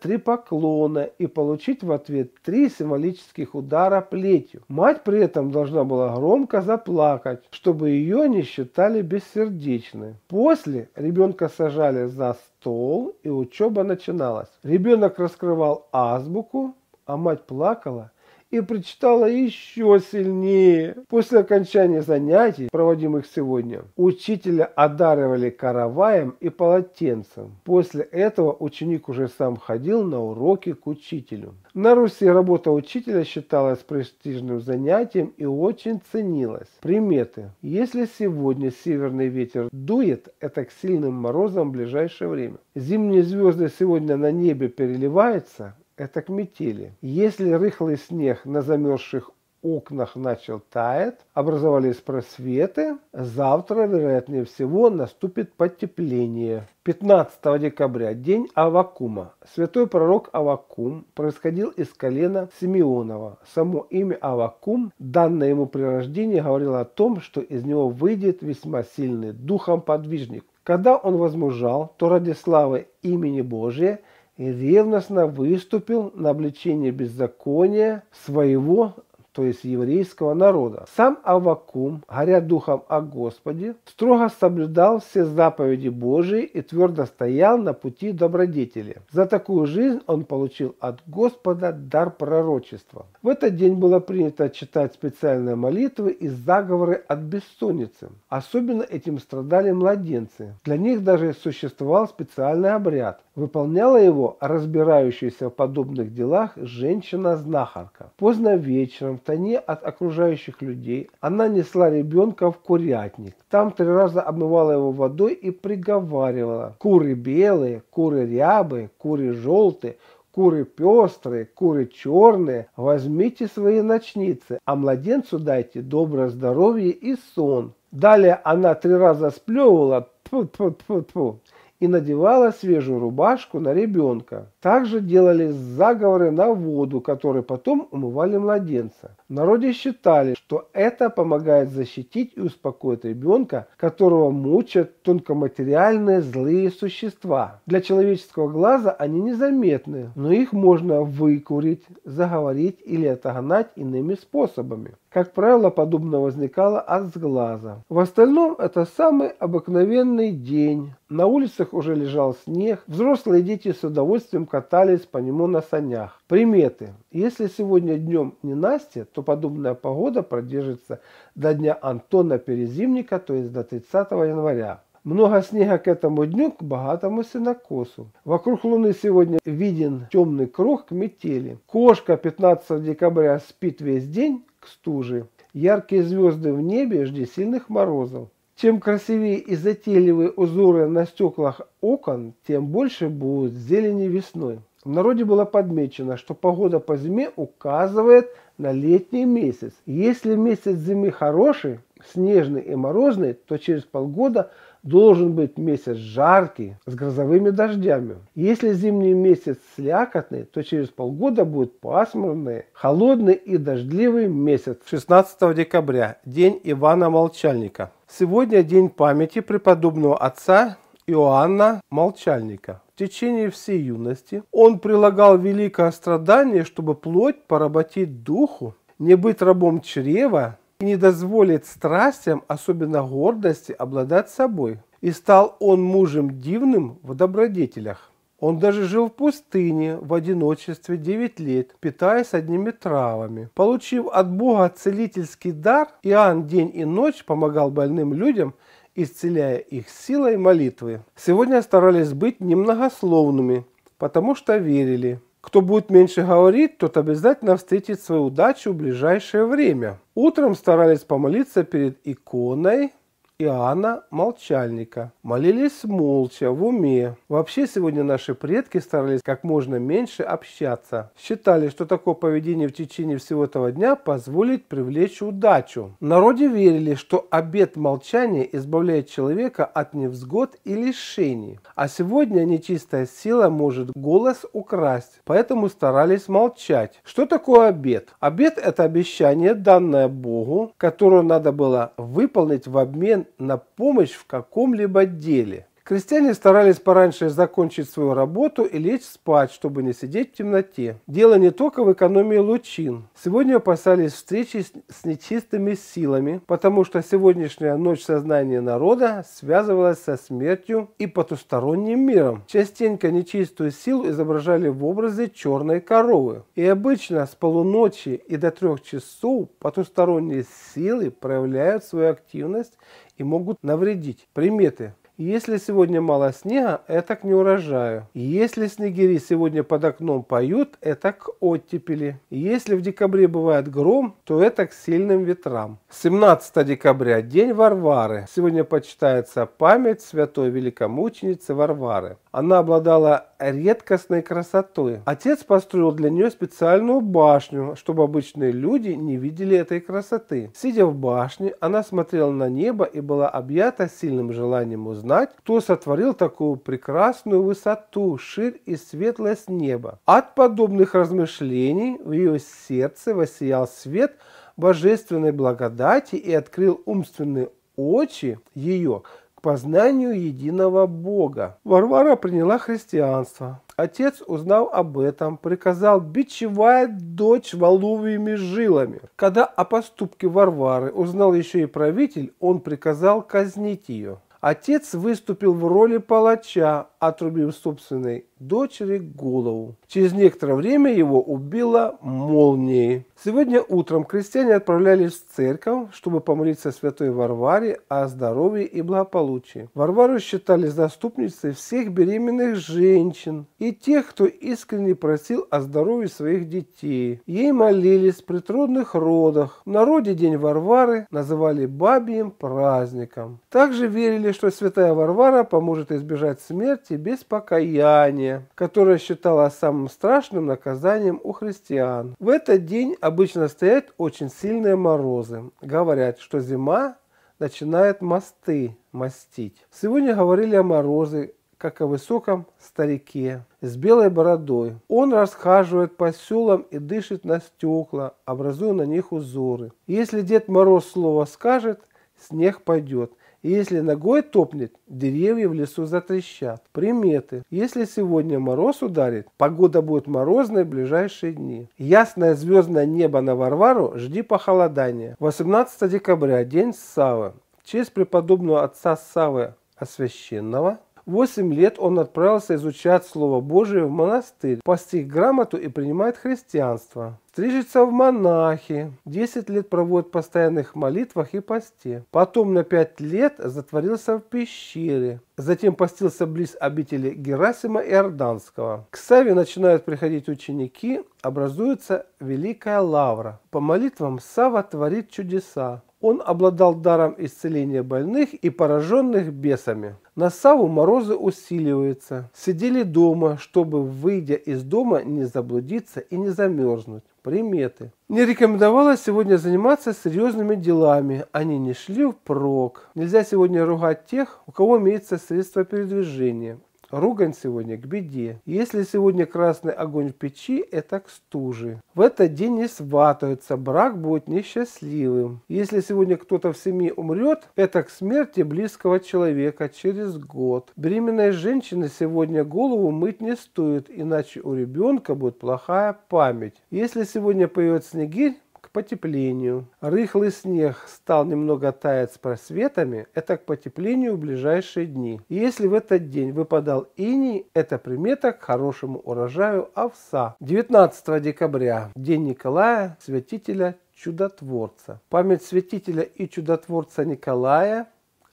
три поклона и получить в ответ три символических удара плетью. Мать при этом должна была громко заплакать, чтобы ее не считали бессердечной. После ребенка сажали за стол и учеба начиналась. Ребенок раскрывал азбуку, а мать плакала и прочитала еще сильнее. После окончания занятий, проводимых сегодня, учителя одаривали караваем и полотенцем. После этого ученик уже сам ходил на уроки к учителю. На Руси работа учителя считалась престижным занятием и очень ценилась. Приметы. Если сегодня северный ветер дует, это к сильным морозам в ближайшее время. Зимние звезды сегодня на небе переливаются, это к метели. Если рыхлый снег на замерзших окнах начал таять, образовались просветы, завтра, вероятнее всего, наступит потепление. 15 декабря, день Авакума. Святой пророк Авакум происходил из колена Симеонова. Само имя Авакум, данное ему при рождении, говорило о том, что из него выйдет весьма сильный духом подвижник. Когда он возмужал, то ради славы имени Божия – и ревностно выступил на обличение беззакония своего то есть еврейского народа. Сам Авакум, горя духом о Господе, строго соблюдал все заповеди Божии и твердо стоял на пути добродетели. За такую жизнь он получил от Господа дар пророчества. В этот день было принято читать специальные молитвы и заговоры от бессонницы. Особенно этим страдали младенцы. Для них даже существовал специальный обряд. Выполняла его разбирающаяся в подобных делах женщина-знахарка. Поздно вечером, стороне от окружающих людей, она несла ребенка в курятник. Там три раза обмывала его водой и приговаривала. Куры белые, куры рябые, куры желтые, куры пестрые, куры черные, возьмите свои ночницы, а младенцу дайте доброе здоровье и сон. Далее она три раза сплевывала, тьфу -тьфу -тьфу -тьфу, и надевала свежую рубашку на ребенка. Также делали заговоры на воду, которые потом умывали младенца. В народе считали, что это помогает защитить и успокоить ребенка, которого мучат тонкоматериальные злые существа. Для человеческого глаза они незаметны, но их можно выкурить, заговорить или отогнать иными способами. Как правило, подобное возникало от сглаза. В остальном это самый обыкновенный день. На улицах уже лежал снег. Взрослые дети с удовольствием катались по нему на санях. Приметы. Если сегодня днем не Настя, то подобная погода продержится до дня Антона Перезимника, то есть до 30 января. Много снега к этому дню, к богатому сенокосу. Вокруг Луны сегодня виден темный круг к метели. Кошка 15 декабря спит весь день, к стуже. Яркие звезды в небе, жди сильных морозов. Чем красивее и затейливые узоры на стеклах окон, тем больше будет зелени весной. В народе было подмечено, что погода по зиме указывает на летний месяц. Если месяц зимы хороший, снежный и морозный, то через полгода – должен быть месяц жаркий, с грозовыми дождями. Если зимний месяц слякотный, то через полгода будет пасмурный, холодный и дождливый месяц. 16 декабря, день Ивана Молчальника. Сегодня день памяти преподобного отца Иоанна Молчальника. В течение всей юности он прилагал великое страдание, чтобы плоть поработить духу, не быть рабом чрева, не дозволит страстям, особенно гордости, обладать собой. И стал он мужем дивным в добродетелях. Он даже жил в пустыне в одиночестве 9 лет, питаясь одними травами. Получив от Бога целительский дар, Иоанн день и ночь помогал больным людям, исцеляя их силой молитвы. Сегодня старались быть немногословными, потому что верили, кто будет меньше говорить, тот обязательно встретит свою удачу в ближайшее время. Утром старались помолиться перед иконой, Иоанна Молчальника. Молились молча, в уме. Вообще сегодня наши предки старались как можно меньше общаться. Считали, что такое поведение в течение всего этого дня позволит привлечь удачу. Народе верили, что обет молчания избавляет человека от невзгод и лишений. А сегодня нечистая сила может голос украсть, поэтому старались молчать. Что такое обет? Обет – это обещание, данное Богу, которое надо было выполнить в обмен на помощь в каком-либо деле. Крестьяне старались пораньше закончить свою работу и лечь спать, чтобы не сидеть в темноте. Дело не только в экономии лучин. Сегодня опасались встречи с нечистыми силами, потому что сегодняшняя ночь сознания народа связывалась со смертью и потусторонним миром. Частенько нечистую силу изображали в образе черной коровы. И обычно с полуночи и до трех часов потусторонние силы проявляют свою активность и могут навредить. Приметы. Если сегодня мало снега, это к неурожаю. Если снегири сегодня под окном поют, это к оттепели. Если в декабре бывает гром, то это к сильным ветрам. 17 декабря, день Варвары. Сегодня почитается память святой великомученицы Варвары. Она обладала редкостной красотой. Отец построил для нее специальную башню, чтобы обычные люди не видели этой красоты. Сидя в башне, она смотрела на небо и была объята сильным желанием узнать, кто сотворил такую прекрасную высоту, ширь и светлость неба. От подобных размышлений в ее сердце воссиял свет божественной благодати и открыл умственные очи ее познанию единого Бога. Варвара приняла христианство. Отец, узнав об этом, приказал бичевать дочь воловыми жилами. Когда о поступке Варвары узнал еще и правитель, он приказал казнить ее. Отец выступил в роли палача, отрубив собственной дочери голову. Через некоторое время его убила молнией. Сегодня утром крестьяне отправлялись в церковь, чтобы помолиться святой Варваре о здоровье и благополучии. Варвару считали заступницей всех беременных женщин и тех, кто искренне просил о здоровье своих детей. Ей молились при трудных родах. В народе День Варвары называли бабьим праздником. Также верили, что святая Варвара поможет избежать смерти без покаяния, которое считалось самым страшным наказанием у христиан. В этот день обычно стоят очень сильные морозы. Говорят, что зима начинает мосты мастить. Сегодня говорили о морозе, как о высоком старике с белой бородой. Он расхаживает по селам и дышит на стекла, образуя на них узоры. Если Дед Мороз слово скажет, снег пойдет. Если ногой топнет, деревья в лесу затрещат. Приметы. Если сегодня мороз ударит, погода будет морозной в ближайшие дни. Ясное звездное небо на Варвару, жди похолодания. 18 декабря, день Савы. В честь преподобного отца Савы Освященного Восемь лет он отправился изучать Слово Божие в монастырь, постиг грамоту и принимает христианство. Стрижется в монахи, десять лет проводит в постоянных молитвах и посте. Потом на пять лет затворился в пещере. Затем постился близ обители Герасима и Орданского. К Саве начинают приходить ученики, образуется великая лавра. По молитвам Сава творит чудеса. Он обладал даром исцеления больных и пораженных бесами. На Саву морозы усиливаются. Сидели дома, чтобы, выйдя из дома, не заблудиться и не замерзнуть. Приметы. Не рекомендовалось сегодня заниматься серьезными делами. Они не шли впрок. Нельзя сегодня ругать тех, у кого имеется средство передвижения. Ругань сегодня к беде. Если сегодня красный огонь в печи, это к стуже. В этот день не сватаются, брак будет несчастливым. Если сегодня кто-то в семье умрет, это к смерти близкого человека через год. Беременной женщины сегодня голову мыть не стоит, иначе у ребенка будет плохая память. Если сегодня поет снегирь, потеплению. Рыхлый снег стал немного таять с просветами, это к потеплению в ближайшие дни. Если в этот день выпадал иней, это примета к хорошему урожаю овса. 19 декабря, день Николая, святителя чудотворца. Память святителя и чудотворца Николая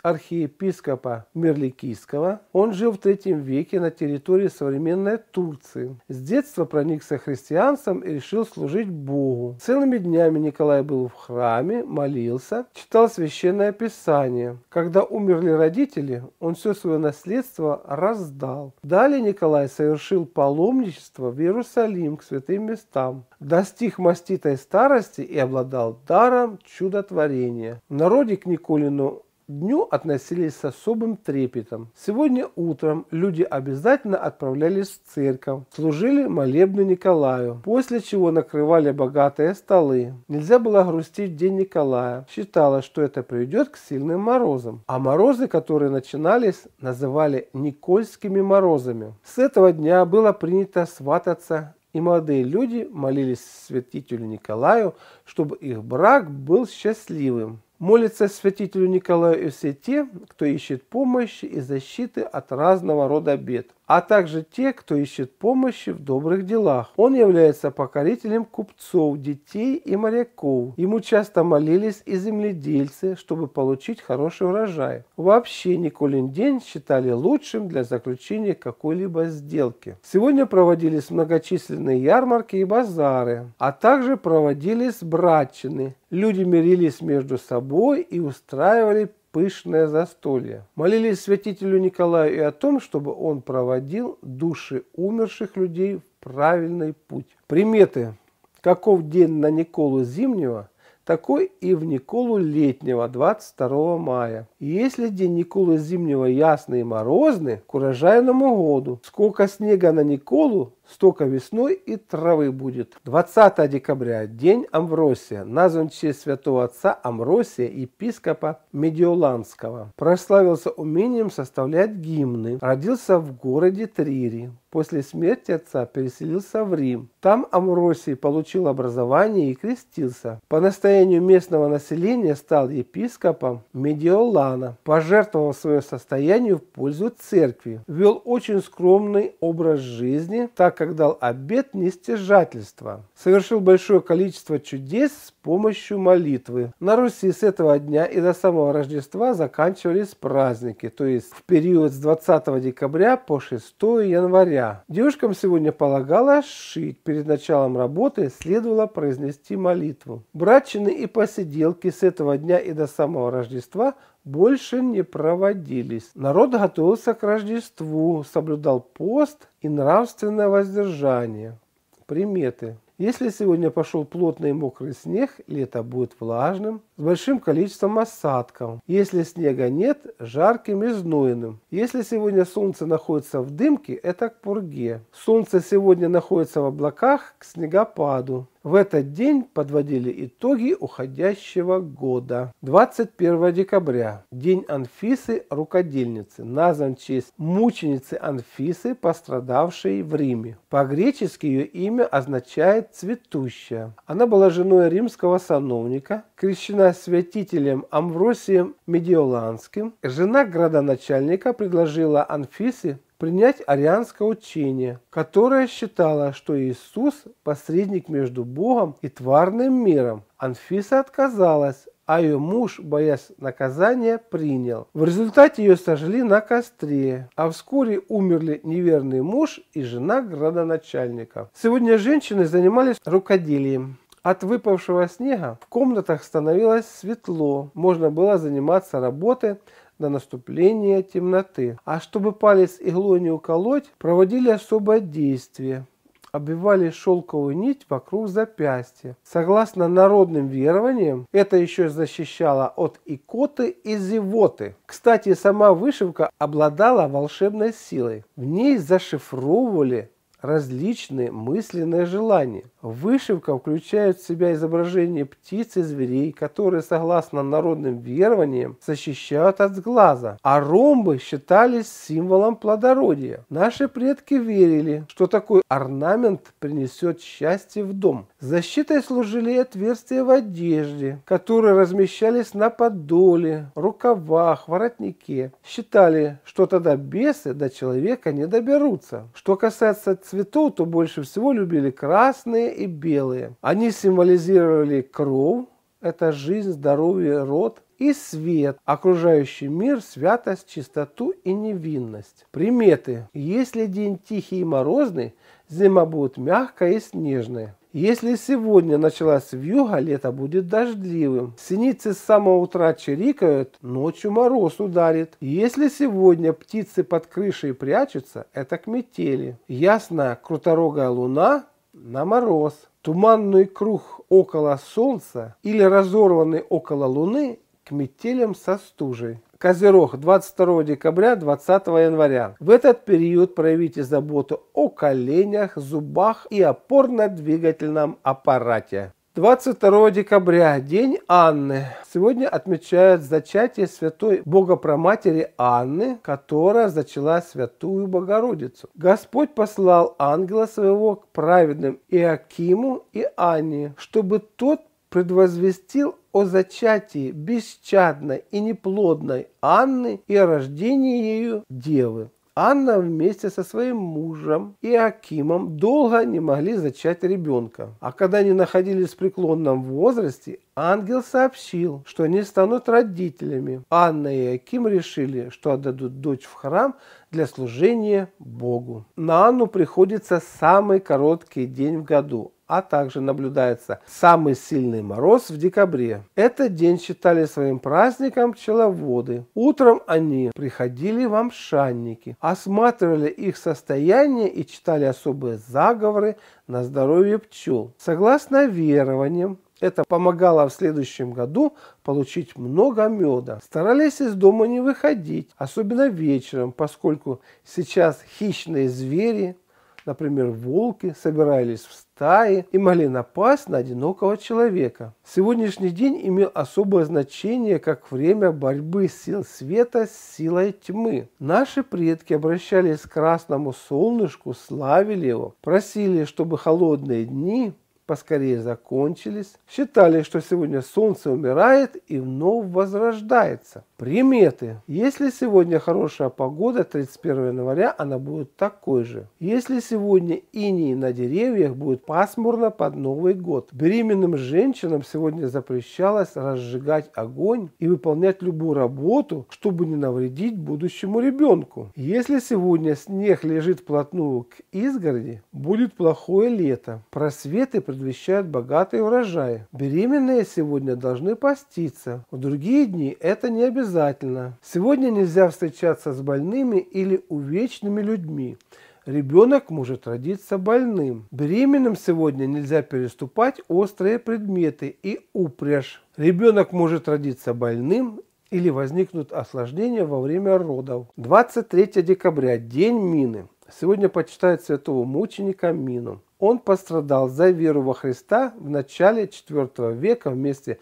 архиепископа Мерликийского. Он жил в третьем веке на территории современной Турции. С детства проникся христианством и решил служить Богу. Целыми днями Николай был в храме, молился, читал священное писание. Когда умерли родители, он все свое наследство раздал. Далее Николай совершил паломничество в Иерусалим к святым местам. Достиг маститой старости и обладал даром чудотворения. В народе к Николину дню относились с особым трепетом. Сегодня утром люди обязательно отправлялись в церковь, служили молебну Николаю, после чего накрывали богатые столы. Нельзя было грустить в день Николая. Считалось, что это приведет к сильным морозам. А морозы, которые начинались, называли Никольскими морозами. С этого дня было принято свататься и молодые люди молились святителю Николаю, чтобы их брак был счастливым. Молятся святителю Николаю и все те, кто ищет помощи и защиты от разного рода бед а также те, кто ищет помощи в добрых делах. Он является покорителем купцов, детей и моряков. Ему часто молились и земледельцы, чтобы получить хороший урожай. Вообще Николин день считали лучшим для заключения какой-либо сделки. Сегодня проводились многочисленные ярмарки и базары, а также проводились братчины. Люди мирились между собой и устраивали пышное застолье. Молились святителю Николаю и о том, чтобы он проводил души умерших людей в правильный путь. Приметы. Каков день на Николу Зимнего, такой и в Николу Летнего, 22 мая. Если день Николы Зимнего ясный и морозный, к урожайному году, сколько снега на Николу, столько весной и травы будет. 20 декабря, день Амвросия, назван в честь святого отца Амвросия, епископа Медиоланского. Прославился умением составлять гимны. Родился в городе Трири. После смерти отца переселился в Рим. Там Амвросий получил образование и крестился. По настоянию местного населения стал епископом Медиолана. Пожертвовал свое состояние в пользу церкви. Вел очень скромный образ жизни, так как дал обет нестяжательства. Совершил большое количество чудес с помощью молитвы. На Руси с этого дня и до самого Рождества заканчивались праздники, то есть в период с 20 декабря по 6 января. Девушкам сегодня полагалось шить. Перед началом работы следовало произнести молитву. Брачины и посиделки с этого дня и до самого Рождества больше не проводились. Народ готовился к Рождеству, соблюдал пост и нравственное воздержание. Приметы. Если сегодня пошел плотный мокрый снег, лето будет влажным, с большим количеством осадков. Если снега нет, жарким и знойным. Если сегодня солнце находится в дымке, это к пурге. Солнце сегодня находится в облаках, к снегопаду. В этот день подводили итоги уходящего года. 21 декабря. День Анфисы, рукодельницы, назван в честь мученицы Анфисы, пострадавшей в Риме. По-гречески ее имя означает «цветущая». Она была женой римского сановника, крещена святителем Амвросием Медиоланским. Жена градоначальника предложила Анфисе принять арианское учение, которое считало, что Иисус – посредник между Богом и тварным миром. Анфиса отказалась, а ее муж, боясь наказания, принял. В результате ее сожгли на костре, а вскоре умерли неверный муж и жена градоначальника. Сегодня женщины занимались рукоделием. От выпавшего снега в комнатах становилось светло, можно было заниматься работой до наступления темноты. А чтобы палец иглой не уколоть, проводили особое действие обвивали шелковую нить вокруг запястья. Согласно народным верованиям, это еще защищало от икоты и зевоты. Кстати, сама вышивка обладала волшебной силой. В ней зашифровывали различные мысленные желания. Вышивка включает в себя изображение птиц и зверей, которые, согласно народным верованиям, защищают от сглаза, а ромбы считались символом плодородия. Наши предки верили, что такой орнамент принесет счастье в дом. Защитой служили отверстия в одежде, которые размещались на подоле, рукавах, воротнике. Считали, что тогда бесы до человека не доберутся. Что касается цветов, то больше всего любили красные и белые. Они символизировали кровь, это жизнь, здоровье, род и свет, окружающий мир, святость, чистоту и невинность. Приметы. Если день тихий и морозный, зима будет мягкая и снежная. Если сегодня началась вьюга, лето будет дождливым. Синицы с самого утра чирикают, ночью мороз ударит. Если сегодня птицы под крышей прячутся, это к метели. Ясная круторогая луна на мороз. Туманный круг около Солнца или разорванный около Луны к метелям со стужей. Козерог 22 декабря 20 января. В этот период проявите заботу о коленях, зубах и опорно-двигательном аппарате. 22 декабря, день Анны. Сегодня отмечают зачатие святой Богопроматери Анны, которая зачала святую Богородицу. Господь послал ангела своего к праведным Иакиму и Анне, чтобы тот предвозвестил о зачатии бесчадной и неплодной Анны и о рождении ею девы. Анна вместе со своим мужем и Акимом долго не могли зачать ребенка. А когда они находились в преклонном возрасте, ангел сообщил, что они станут родителями. Анна и Аким решили, что отдадут дочь в храм для служения Богу. На Анну приходится самый короткий день в году а также наблюдается самый сильный мороз в декабре. Этот день считали своим праздником пчеловоды. Утром они приходили в амшанники, осматривали их состояние и читали особые заговоры на здоровье пчел. Согласно верованиям, это помогало в следующем году получить много меда. Старались из дома не выходить, особенно вечером, поскольку сейчас хищные звери, например, волки, собирались в стаи и могли напасть на одинокого человека. Сегодняшний день имел особое значение как время борьбы сил света с силой тьмы. Наши предки обращались к красному солнышку, славили его, просили, чтобы холодные дни поскорее закончились, считали, что сегодня солнце умирает и вновь возрождается. Приметы. Если сегодня хорошая погода, 31 января она будет такой же. Если сегодня иней на деревьях, будет пасмурно под Новый год. Беременным женщинам сегодня запрещалось разжигать огонь и выполнять любую работу, чтобы не навредить будущему ребенку. Если сегодня снег лежит вплотную к изгороди, будет плохое лето. Просветы предвещают богатый урожай. Беременные сегодня должны поститься. В другие дни это не обязательно. Сегодня нельзя встречаться с больными или увечными людьми. ребенок может родиться больным. Беременным сегодня нельзя переступать острые предметы и упряжь. Ребенок может родиться больным или возникнут осложнения во время родов. 23 декабря – День Мины. Сегодня почитают святого мученика Мину. Он пострадал за веру во Христа в начале IV века вместе с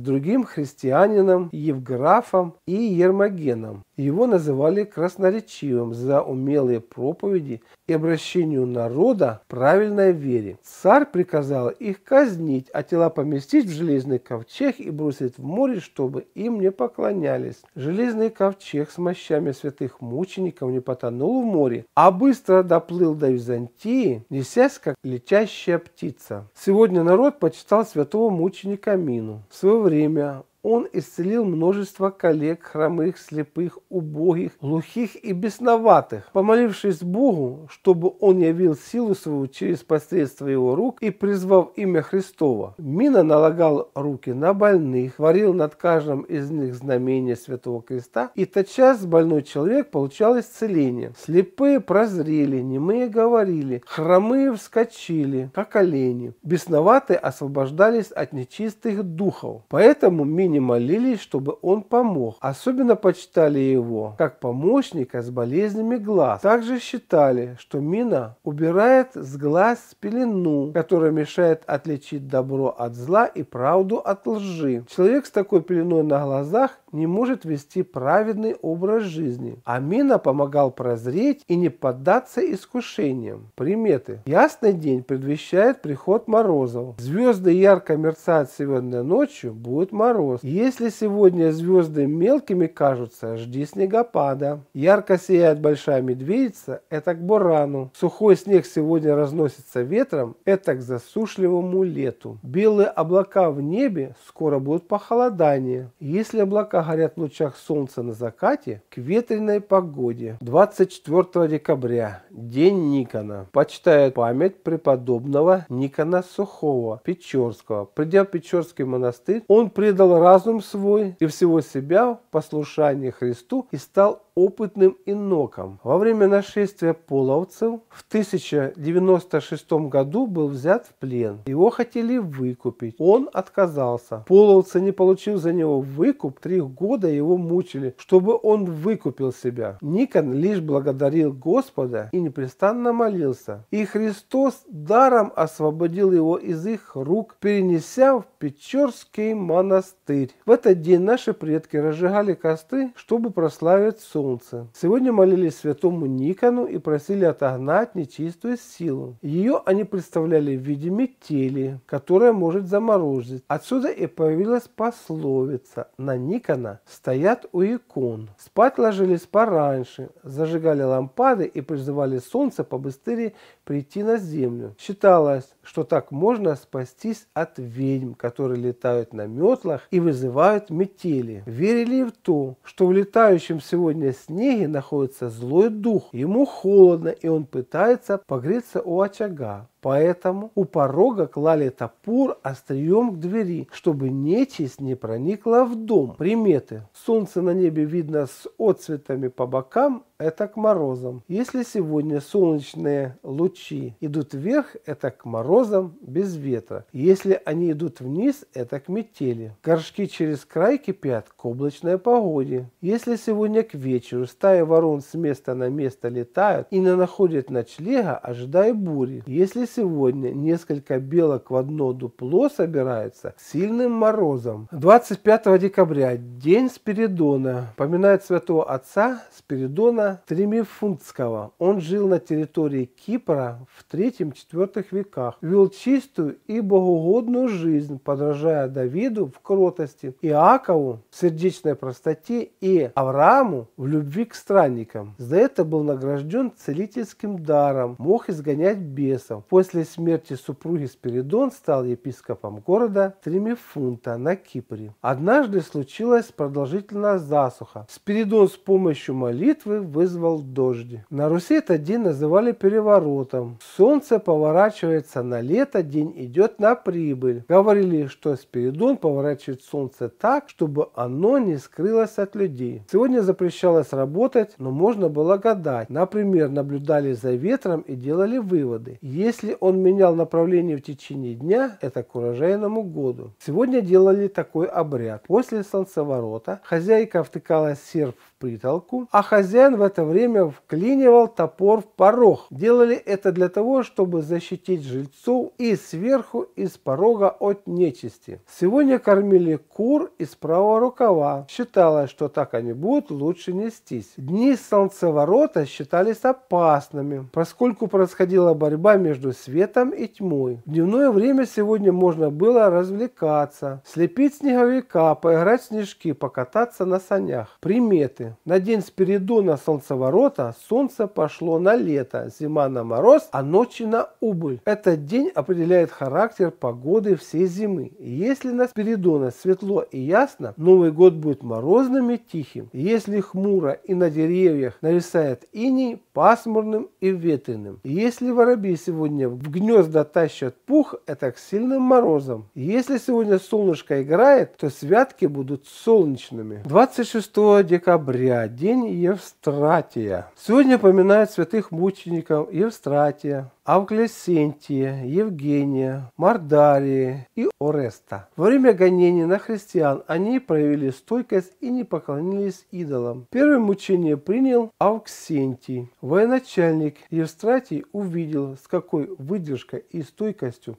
другим христианином Евграфом и Ермогеном. Его называли красноречивым за умелые проповеди и обращению народа правильной вере. Царь приказал их казнить, а тела поместить в железный ковчег и бросить в море, чтобы им не поклонялись. Железный ковчег с мощами святых мучеников не потонул в море, а быстро доплыл до Византии, несясь как летящая птица. Сегодня народ почитал святого мученика Мину. В свое время он исцелил множество коллег, хромых, слепых, убогих, глухих и бесноватых, помолившись Богу, чтобы он явил силу свою через посредство его рук и призвав имя Христова. Мина налагал руки на больных, творил над каждым из них знамение Святого Креста, и тотчас больной человек получал исцеление. Слепые прозрели, немые говорили, хромые вскочили, как олени, бесноватые освобождались от нечистых духов. Поэтому Мине не молились, чтобы он помог. Особенно почитали его как помощника с болезнями глаз. Также считали, что мина убирает с глаз пелену, которая мешает отличить добро от зла и правду от лжи. Человек с такой пеленой на глазах не может вести праведный образ жизни. А мина помогал прозреть и не поддаться искушениям. Приметы. Ясный день предвещает приход морозов. Звезды ярко мерцают сегодня ночью, будет мороз. Если сегодня звезды мелкими кажутся, жди снегопада. Ярко сияет большая медведица, это к бурану. Сухой снег сегодня разносится ветром, это к засушливому лету. Белые облака в небе, скоро будут похолодание. Если облака горят в лучах солнца на закате, к ветреной погоде. 24 декабря, день Никона. Почитает память преподобного Никона Сухого, Печорского. Придя в Печорский монастырь, он предал разум свой и всего себя в послушании Христу и стал опытным иноком. Во время нашествия половцев в 1096 году был взят в плен. Его хотели выкупить. Он отказался. Половцы, не получив за него выкуп, три года его мучили, чтобы он выкупил себя. Никон лишь благодарил Господа и непрестанно молился. И Христос даром освободил его из их рук, перенеся в Печорский монастырь. В этот день наши предки разжигали костры, чтобы прославить солнце. Сегодня молились святому Никону и просили отогнать нечистую силу. Ее они представляли в виде метели, которая может заморозить. Отсюда и появилась пословица «На Никона стоят у икон». Спать ложились пораньше, зажигали лампады и призывали солнце побыстрее прийти на землю. Считалось, что так можно спастись от ведьм, которые летают на метлах и вызывают метели. Верили в то, что в летающем сегодня снеге находится злой дух. Ему холодно, и он пытается погреться у очага. Поэтому у порога клали топор острием к двери, чтобы нечисть не проникла в дом. Приметы. Солнце на небе видно с отцветами по бокам, это к морозам. Если сегодня солнечные лучи идут вверх, это к морозам без ветра. Если они идут вниз, это к метели. Горшки через край кипят к облачной погоде. Если сегодня к вечеру стаи ворон с места на место летают и не находят ночлега, ожидая бури. Если сегодня несколько белок в одно дупло собираются сильным морозом. 25 декабря, день Спиридона, поминает святого отца Спиридона Тримифунтского. Он жил на территории Кипра в 3-4 веках, вел чистую и богоугодную жизнь, подражая Давиду в кротости, Иакову в сердечной простоте и Аврааму в любви к странникам. За это был награжден целительским даром, мог изгонять бесов. После смерти супруги Спиридон стал епископом города Тримифунта на Кипре. Однажды случилась продолжительная засуха. Спиридон с помощью молитвы вызвал дожди. На Руси этот день называли переворотом. Солнце поворачивается на лето, день идет на прибыль. Говорили, что Спиридон поворачивает солнце так, чтобы оно не скрылось от людей. Сегодня запрещалось работать, но можно было гадать. Например, наблюдали за ветром и делали выводы. Если он менял направление в течение дня, это к урожайному году. Сегодня делали такой обряд. После солнцеворота хозяйка втыкала серп в притолку, а хозяин в это время вклинивал топор в порог. Делали это для того, чтобы защитить жильцов и сверху, и с порога от нечисти. Сегодня кормили кур из правого рукава. Считалось, что так они будут лучше нестись. Дни солнцеворота считались опасными, поскольку происходила борьба между светом и тьмой. В дневное время сегодня можно было развлекаться, слепить снеговика, поиграть в снежки, покататься на санях. Приметы на день Спиридона солнцеворота солнце пошло на лето, зима на мороз, а ночи на убыль. Этот день определяет характер погоды всей зимы. Если на Спиридона светло и ясно, Новый год будет морозным и тихим. Если хмуро и на деревьях нависает иней, пасмурным и ветреным. Если воробьи сегодня в гнезда тащат пух, это к сильным морозам. Если сегодня солнышко играет, то святки будут солнечными. 26 декабря декабря, день Евстратия. Сегодня поминают святых мучеников Евстратия, Авклесентия, Евгения, Мардария и Ореста. Во время гонений на христиан они проявили стойкость и не поклонились идолам. Первое мучение принял Авксентий. Военачальник Евстратий увидел, с какой выдержкой и стойкостью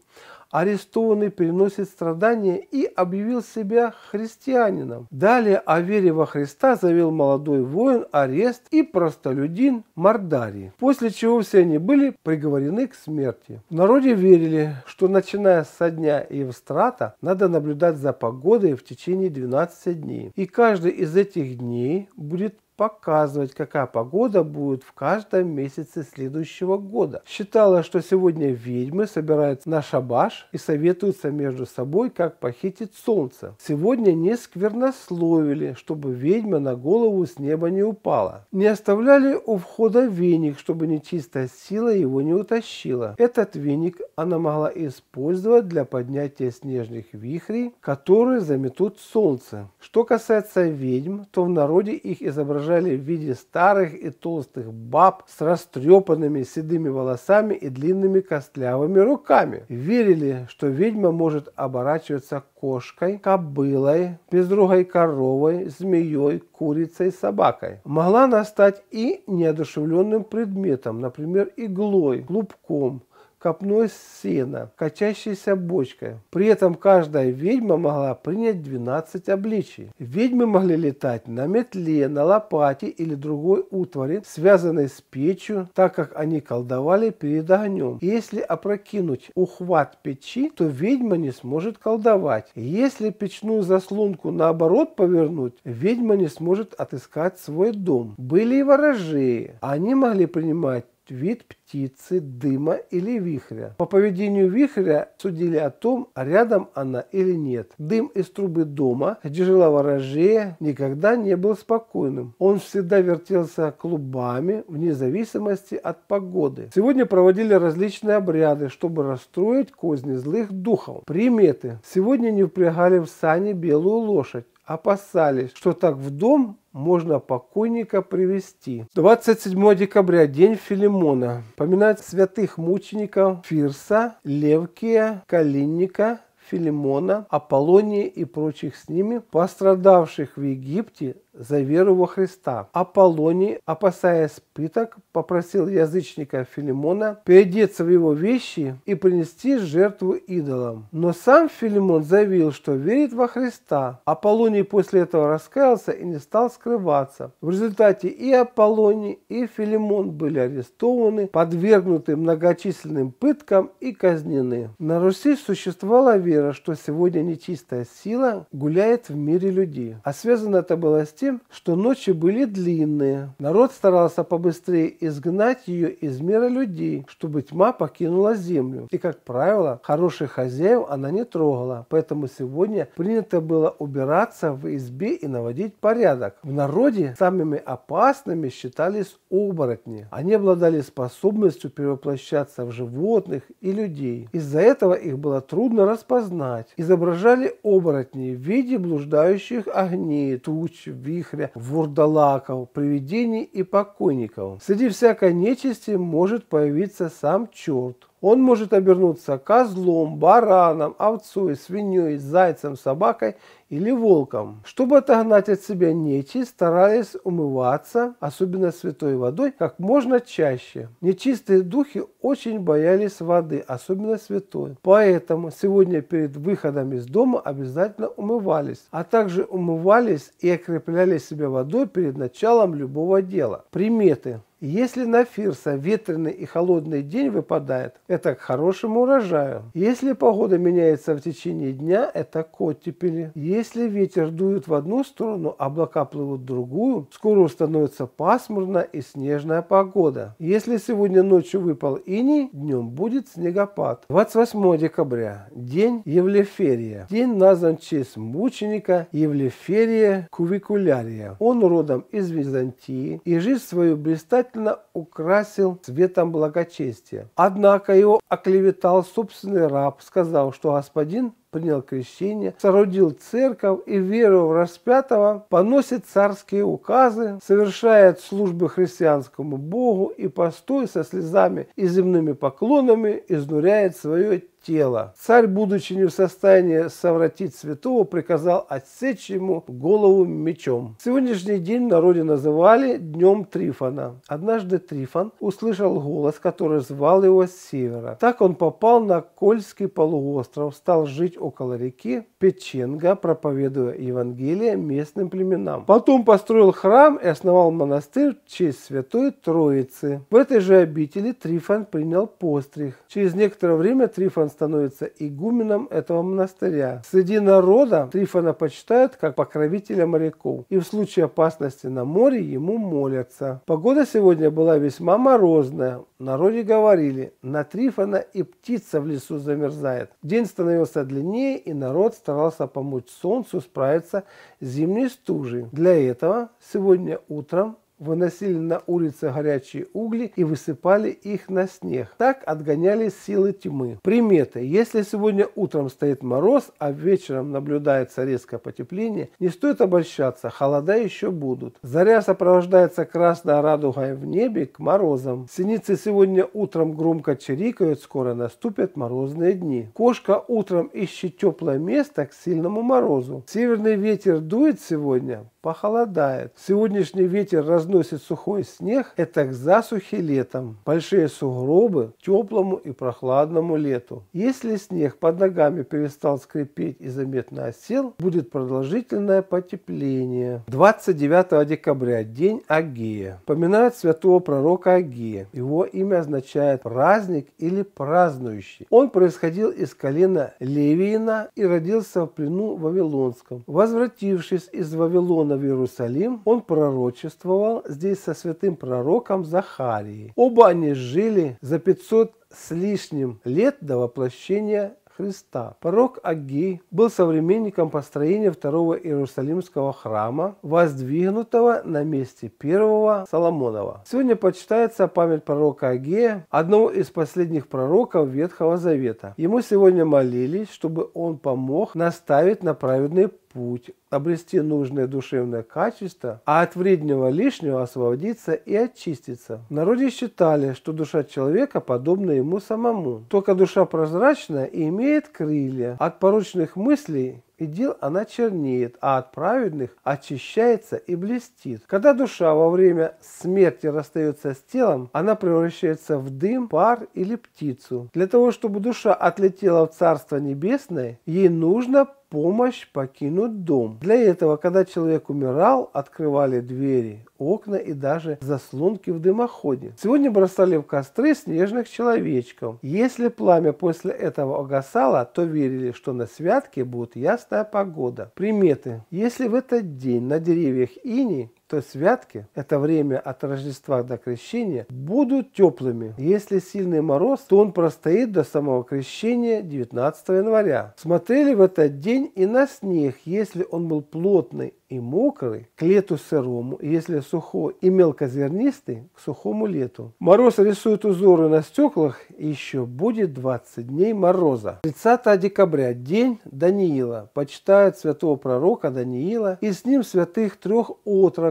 арестованный переносит страдания и объявил себя христианином. Далее о вере во Христа завел молодой воин арест и простолюдин Мардарий, после чего все они были приговорены к смерти. В народе верили, что начиная со дня Евстрата надо наблюдать за погодой в течение 12 дней. И каждый из этих дней будет показывать, какая погода будет в каждом месяце следующего года. Считалось, что сегодня ведьмы собираются на шабаш и советуются между собой, как похитить солнце. Сегодня не сквернословили, чтобы ведьма на голову с неба не упала. Не оставляли у входа веник, чтобы нечистая сила его не утащила. Этот веник она могла использовать для поднятия снежных вихрей, которые заметут солнце. Что касается ведьм, то в народе их изображают изображали в виде старых и толстых баб с растрепанными седыми волосами и длинными костлявыми руками. Верили, что ведьма может оборачиваться кошкой, кобылой, безрогой коровой, змеей, курицей, собакой. Могла настать и неодушевленным предметом, например, иглой, клубком, копной сена, качащейся бочкой. При этом каждая ведьма могла принять 12 обличий. Ведьмы могли летать на метле, на лопате или другой утвари, связанной с печью, так как они колдовали перед огнем. Если опрокинуть ухват печи, то ведьма не сможет колдовать. Если печную заслонку наоборот повернуть, ведьма не сможет отыскать свой дом. Были и ворожеи. Они могли принимать вид птицы, дыма или вихря. По поведению вихря судили о том, рядом она или нет. Дым из трубы дома, где жила ворожея, никогда не был спокойным. Он всегда вертелся клубами вне зависимости от погоды. Сегодня проводили различные обряды, чтобы расстроить козни злых духов. Приметы. Сегодня не впрягали в сани белую лошадь опасались, что так в дом можно покойника привести. 27 декабря, день Филимона. Поминать святых мучеников Фирса, Левкия, Калинника, Филимона, Аполлония и прочих с ними, пострадавших в Египте за веру во Христа. Аполлоний, опасаясь пыток, попросил язычника Филимона переодеться в его вещи и принести жертву идолам. Но сам Филимон заявил, что верит во Христа. Аполлоний после этого раскаялся и не стал скрываться. В результате и Аполлоний, и Филимон были арестованы, подвергнуты многочисленным пыткам и казнены. На Руси существовала вера, что сегодня нечистая сила гуляет в мире людей. А связано это было с тем, тем, что ночи были длинные. Народ старался побыстрее изгнать ее из мира людей, чтобы тьма покинула землю. И, как правило, хороших хозяев она не трогала. Поэтому сегодня принято было убираться в избе и наводить порядок. В народе самыми опасными считались оборотни. Они обладали способностью перевоплощаться в животных и людей. Из-за этого их было трудно распознать. Изображали оборотни в виде блуждающих огней, туч, вихря, вурдалаков, привидений и покойников. Среди всякой нечисти может появиться сам черт. Он может обернуться козлом, бараном, овцой, свиньей, зайцем, собакой или волком. Чтобы отогнать от себя нечисть, старались умываться, особенно святой водой, как можно чаще. Нечистые духи очень боялись воды, особенно святой. Поэтому сегодня перед выходом из дома обязательно умывались, а также умывались и окрепляли себя водой перед началом любого дела. Приметы. Если на Фирса ветреный и холодный день выпадает, это к хорошему урожаю. Если погода меняется в течение дня, это к оттепели. Если ветер дует в одну сторону, облака плывут в другую, скоро становится пасмурно и снежная погода. Если сегодня ночью выпал иней, днем будет снегопад. 28 декабря. День Евлеферия. День назван в честь мученика Евлеферия Кувикулярия. Он родом из Византии и жизнь свою блистательно тщательно украсил цветом благочестия. Однако его оклеветал собственный раб, сказал, что господин принял крещение, соорудил церковь и, веру в распятого, поносит царские указы, совершает службы христианскому Богу и постой со слезами и земными поклонами изнуряет свое тело. Царь, будучи не в состоянии совратить святого, приказал отсечь ему голову мечом. Сегодняшний день в народе называли Днем Трифона. Однажды Трифон услышал голос, который звал его с севера. Так он попал на Кольский полуостров, стал жить около реки Печенга, проповедуя Евангелие местным племенам. Потом построил храм и основал монастырь в честь Святой Троицы. В этой же обители Трифон принял постриг. Через некоторое время Трифон становится игуменом этого монастыря. Среди народа Трифона почитают как покровителя моряков, и в случае опасности на море ему молятся. Погода сегодня была весьма морозная. В народе говорили, на Трифона и птица в лесу замерзает. День становился длиннее, и народ старался помочь солнцу справиться с зимней стужей. Для этого сегодня утром выносили на улицы горячие угли и высыпали их на снег. Так отгоняли силы тьмы. Приметы. Если сегодня утром стоит мороз, а вечером наблюдается резкое потепление, не стоит обольщаться, холода еще будут. Заря сопровождается красной радугой в небе к морозам. Синицы сегодня утром громко чирикают, скоро наступят морозные дни. Кошка утром ищет теплое место к сильному морозу. Северный ветер дует сегодня, похолодает. Сегодняшний ветер разносит сухой снег, это к засухе летом. Большие сугробы теплому и прохладному лету. Если снег под ногами перестал скрипеть и заметно осел, будет продолжительное потепление. 29 декабря, день Агия. Поминают святого пророка Агия. Его имя означает праздник или празднующий. Он происходил из колена Левиина и родился в плену Вавилонском. Возвратившись из Вавилона в Иерусалим, он пророчествовал здесь со святым пророком Захарией. Оба они жили за 500 с лишним лет до воплощения Христа. Пророк Агей был современником построения второго Иерусалимского храма, воздвигнутого на месте первого Соломонова. Сегодня почитается память пророка Агея, одного из последних пророков Ветхого Завета. Ему сегодня молились, чтобы он помог наставить на праведный путь, обрести нужное душевное качество, а от вредного лишнего освободиться и очиститься. В народе считали, что душа человека подобна ему самому. Только душа прозрачная и имеет крылья. От порочных мыслей и дел она чернеет, а от праведных очищается и блестит. Когда душа во время смерти расстается с телом, она превращается в дым, пар или птицу. Для того, чтобы душа отлетела в Царство Небесное, ей нужно помощь покинуть дом. Для этого, когда человек умирал, открывали двери, окна и даже заслонки в дымоходе. Сегодня бросали в костры снежных человечков. Если пламя после этого угасало, то верили, что на святке будет ясная погода. Приметы. Если в этот день на деревьях ини то святки, это время от Рождества до Крещения, будут теплыми. Если сильный мороз, то он простоит до самого Крещения 19 января. Смотрели в этот день и на снег, если он был плотный и мокрый к лету сырому, если сухой и мелкозернистый к сухому лету. Мороз рисует узоры на стеклах, и еще будет 20 дней мороза. 30 декабря, день Даниила. Почитают святого пророка Даниила и с ним святых трех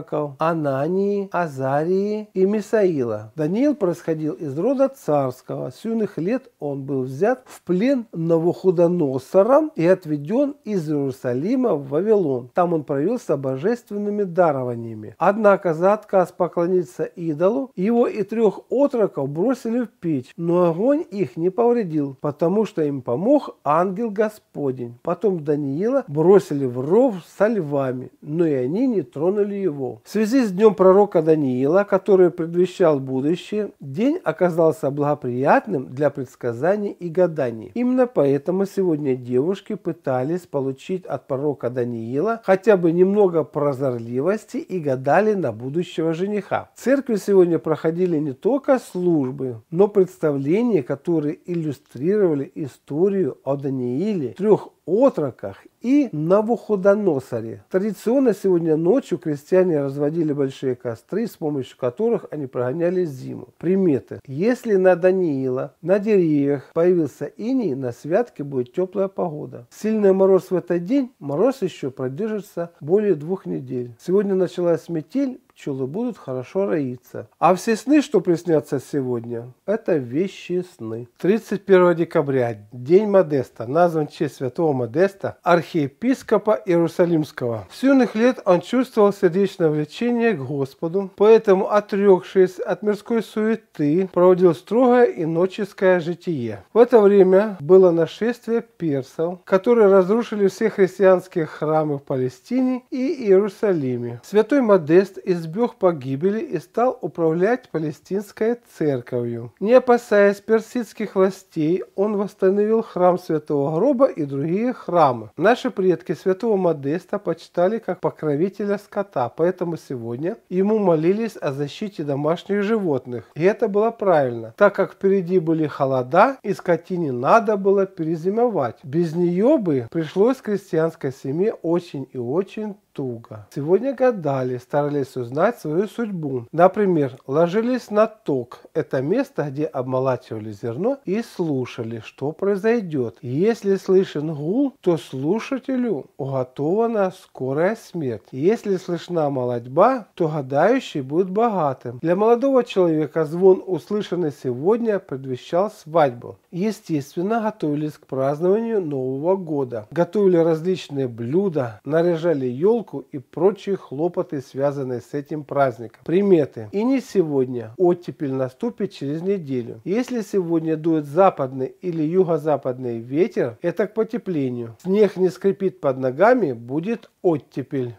отроков Анании, Азарии и Мисаила. Даниил происходил из рода царского. С юных лет он был взят в плен Навуходоносором и отведен из Иерусалима в Вавилон. Там он провел делился божественными дарованиями. Однако за отказ поклониться идолу его и трех отроков бросили в печь, но огонь их не повредил, потому что им помог ангел Господень. Потом Даниила бросили в ров со львами, но и они не тронули его. В связи с днем пророка Даниила, который предвещал будущее, день оказался благоприятным для предсказаний и гаданий. Именно поэтому сегодня девушки пытались получить от пророка Даниила хотя бы немного много прозорливости и гадали на будущего жениха. В церкви сегодня проходили не только службы, но представления, которые иллюстрировали историю о Данииле, трех отроках и Навуходоносоре. Традиционно сегодня ночью крестьяне разводили большие костры, с помощью которых они прогоняли зиму. Приметы. Если на Даниила на деревьях появился иней, на святке будет теплая погода. Сильный мороз в этот день, мороз еще продержится более двух недель. Сегодня началась метель, пчелы будут хорошо роиться. А все сны, что приснятся сегодня, это вещи сны. 31 декабря, День Модеста, назван в честь святого Модеста, архиепископа Иерусалимского. С юных лет он чувствовал сердечное влечение к Господу, поэтому, отрекшись от мирской суеты, проводил строгое иноческое житие. В это время было нашествие персов, которые разрушили все христианские храмы в Палестине и Иерусалиме. Святой Модест из избег погибели и стал управлять палестинской церковью. Не опасаясь персидских властей, он восстановил храм Святого Гроба и другие храмы. Наши предки Святого Модеста почитали как покровителя скота, поэтому сегодня ему молились о защите домашних животных. И это было правильно, так как впереди были холода и скотине надо было перезимовать. Без нее бы пришлось крестьянской семье очень и очень туго. Сегодня гадали, старались узнать свою судьбу. Например, ложились на ток. Это место, где обмолачивали зерно и слушали, что произойдет. Если слышен гул, то слушателю уготована скорая смерть. Если слышна молодьба, то гадающий будет богатым. Для молодого человека звон, услышанный сегодня, предвещал свадьбу. Естественно, готовились к празднованию Нового года. Готовили различные блюда, наряжали елку, елку и прочие хлопоты, связанные с этим праздником. Приметы. И не сегодня. Оттепель наступит через неделю. Если сегодня дует западный или юго-западный ветер, это к потеплению. Снег не скрипит под ногами, будет оттепель.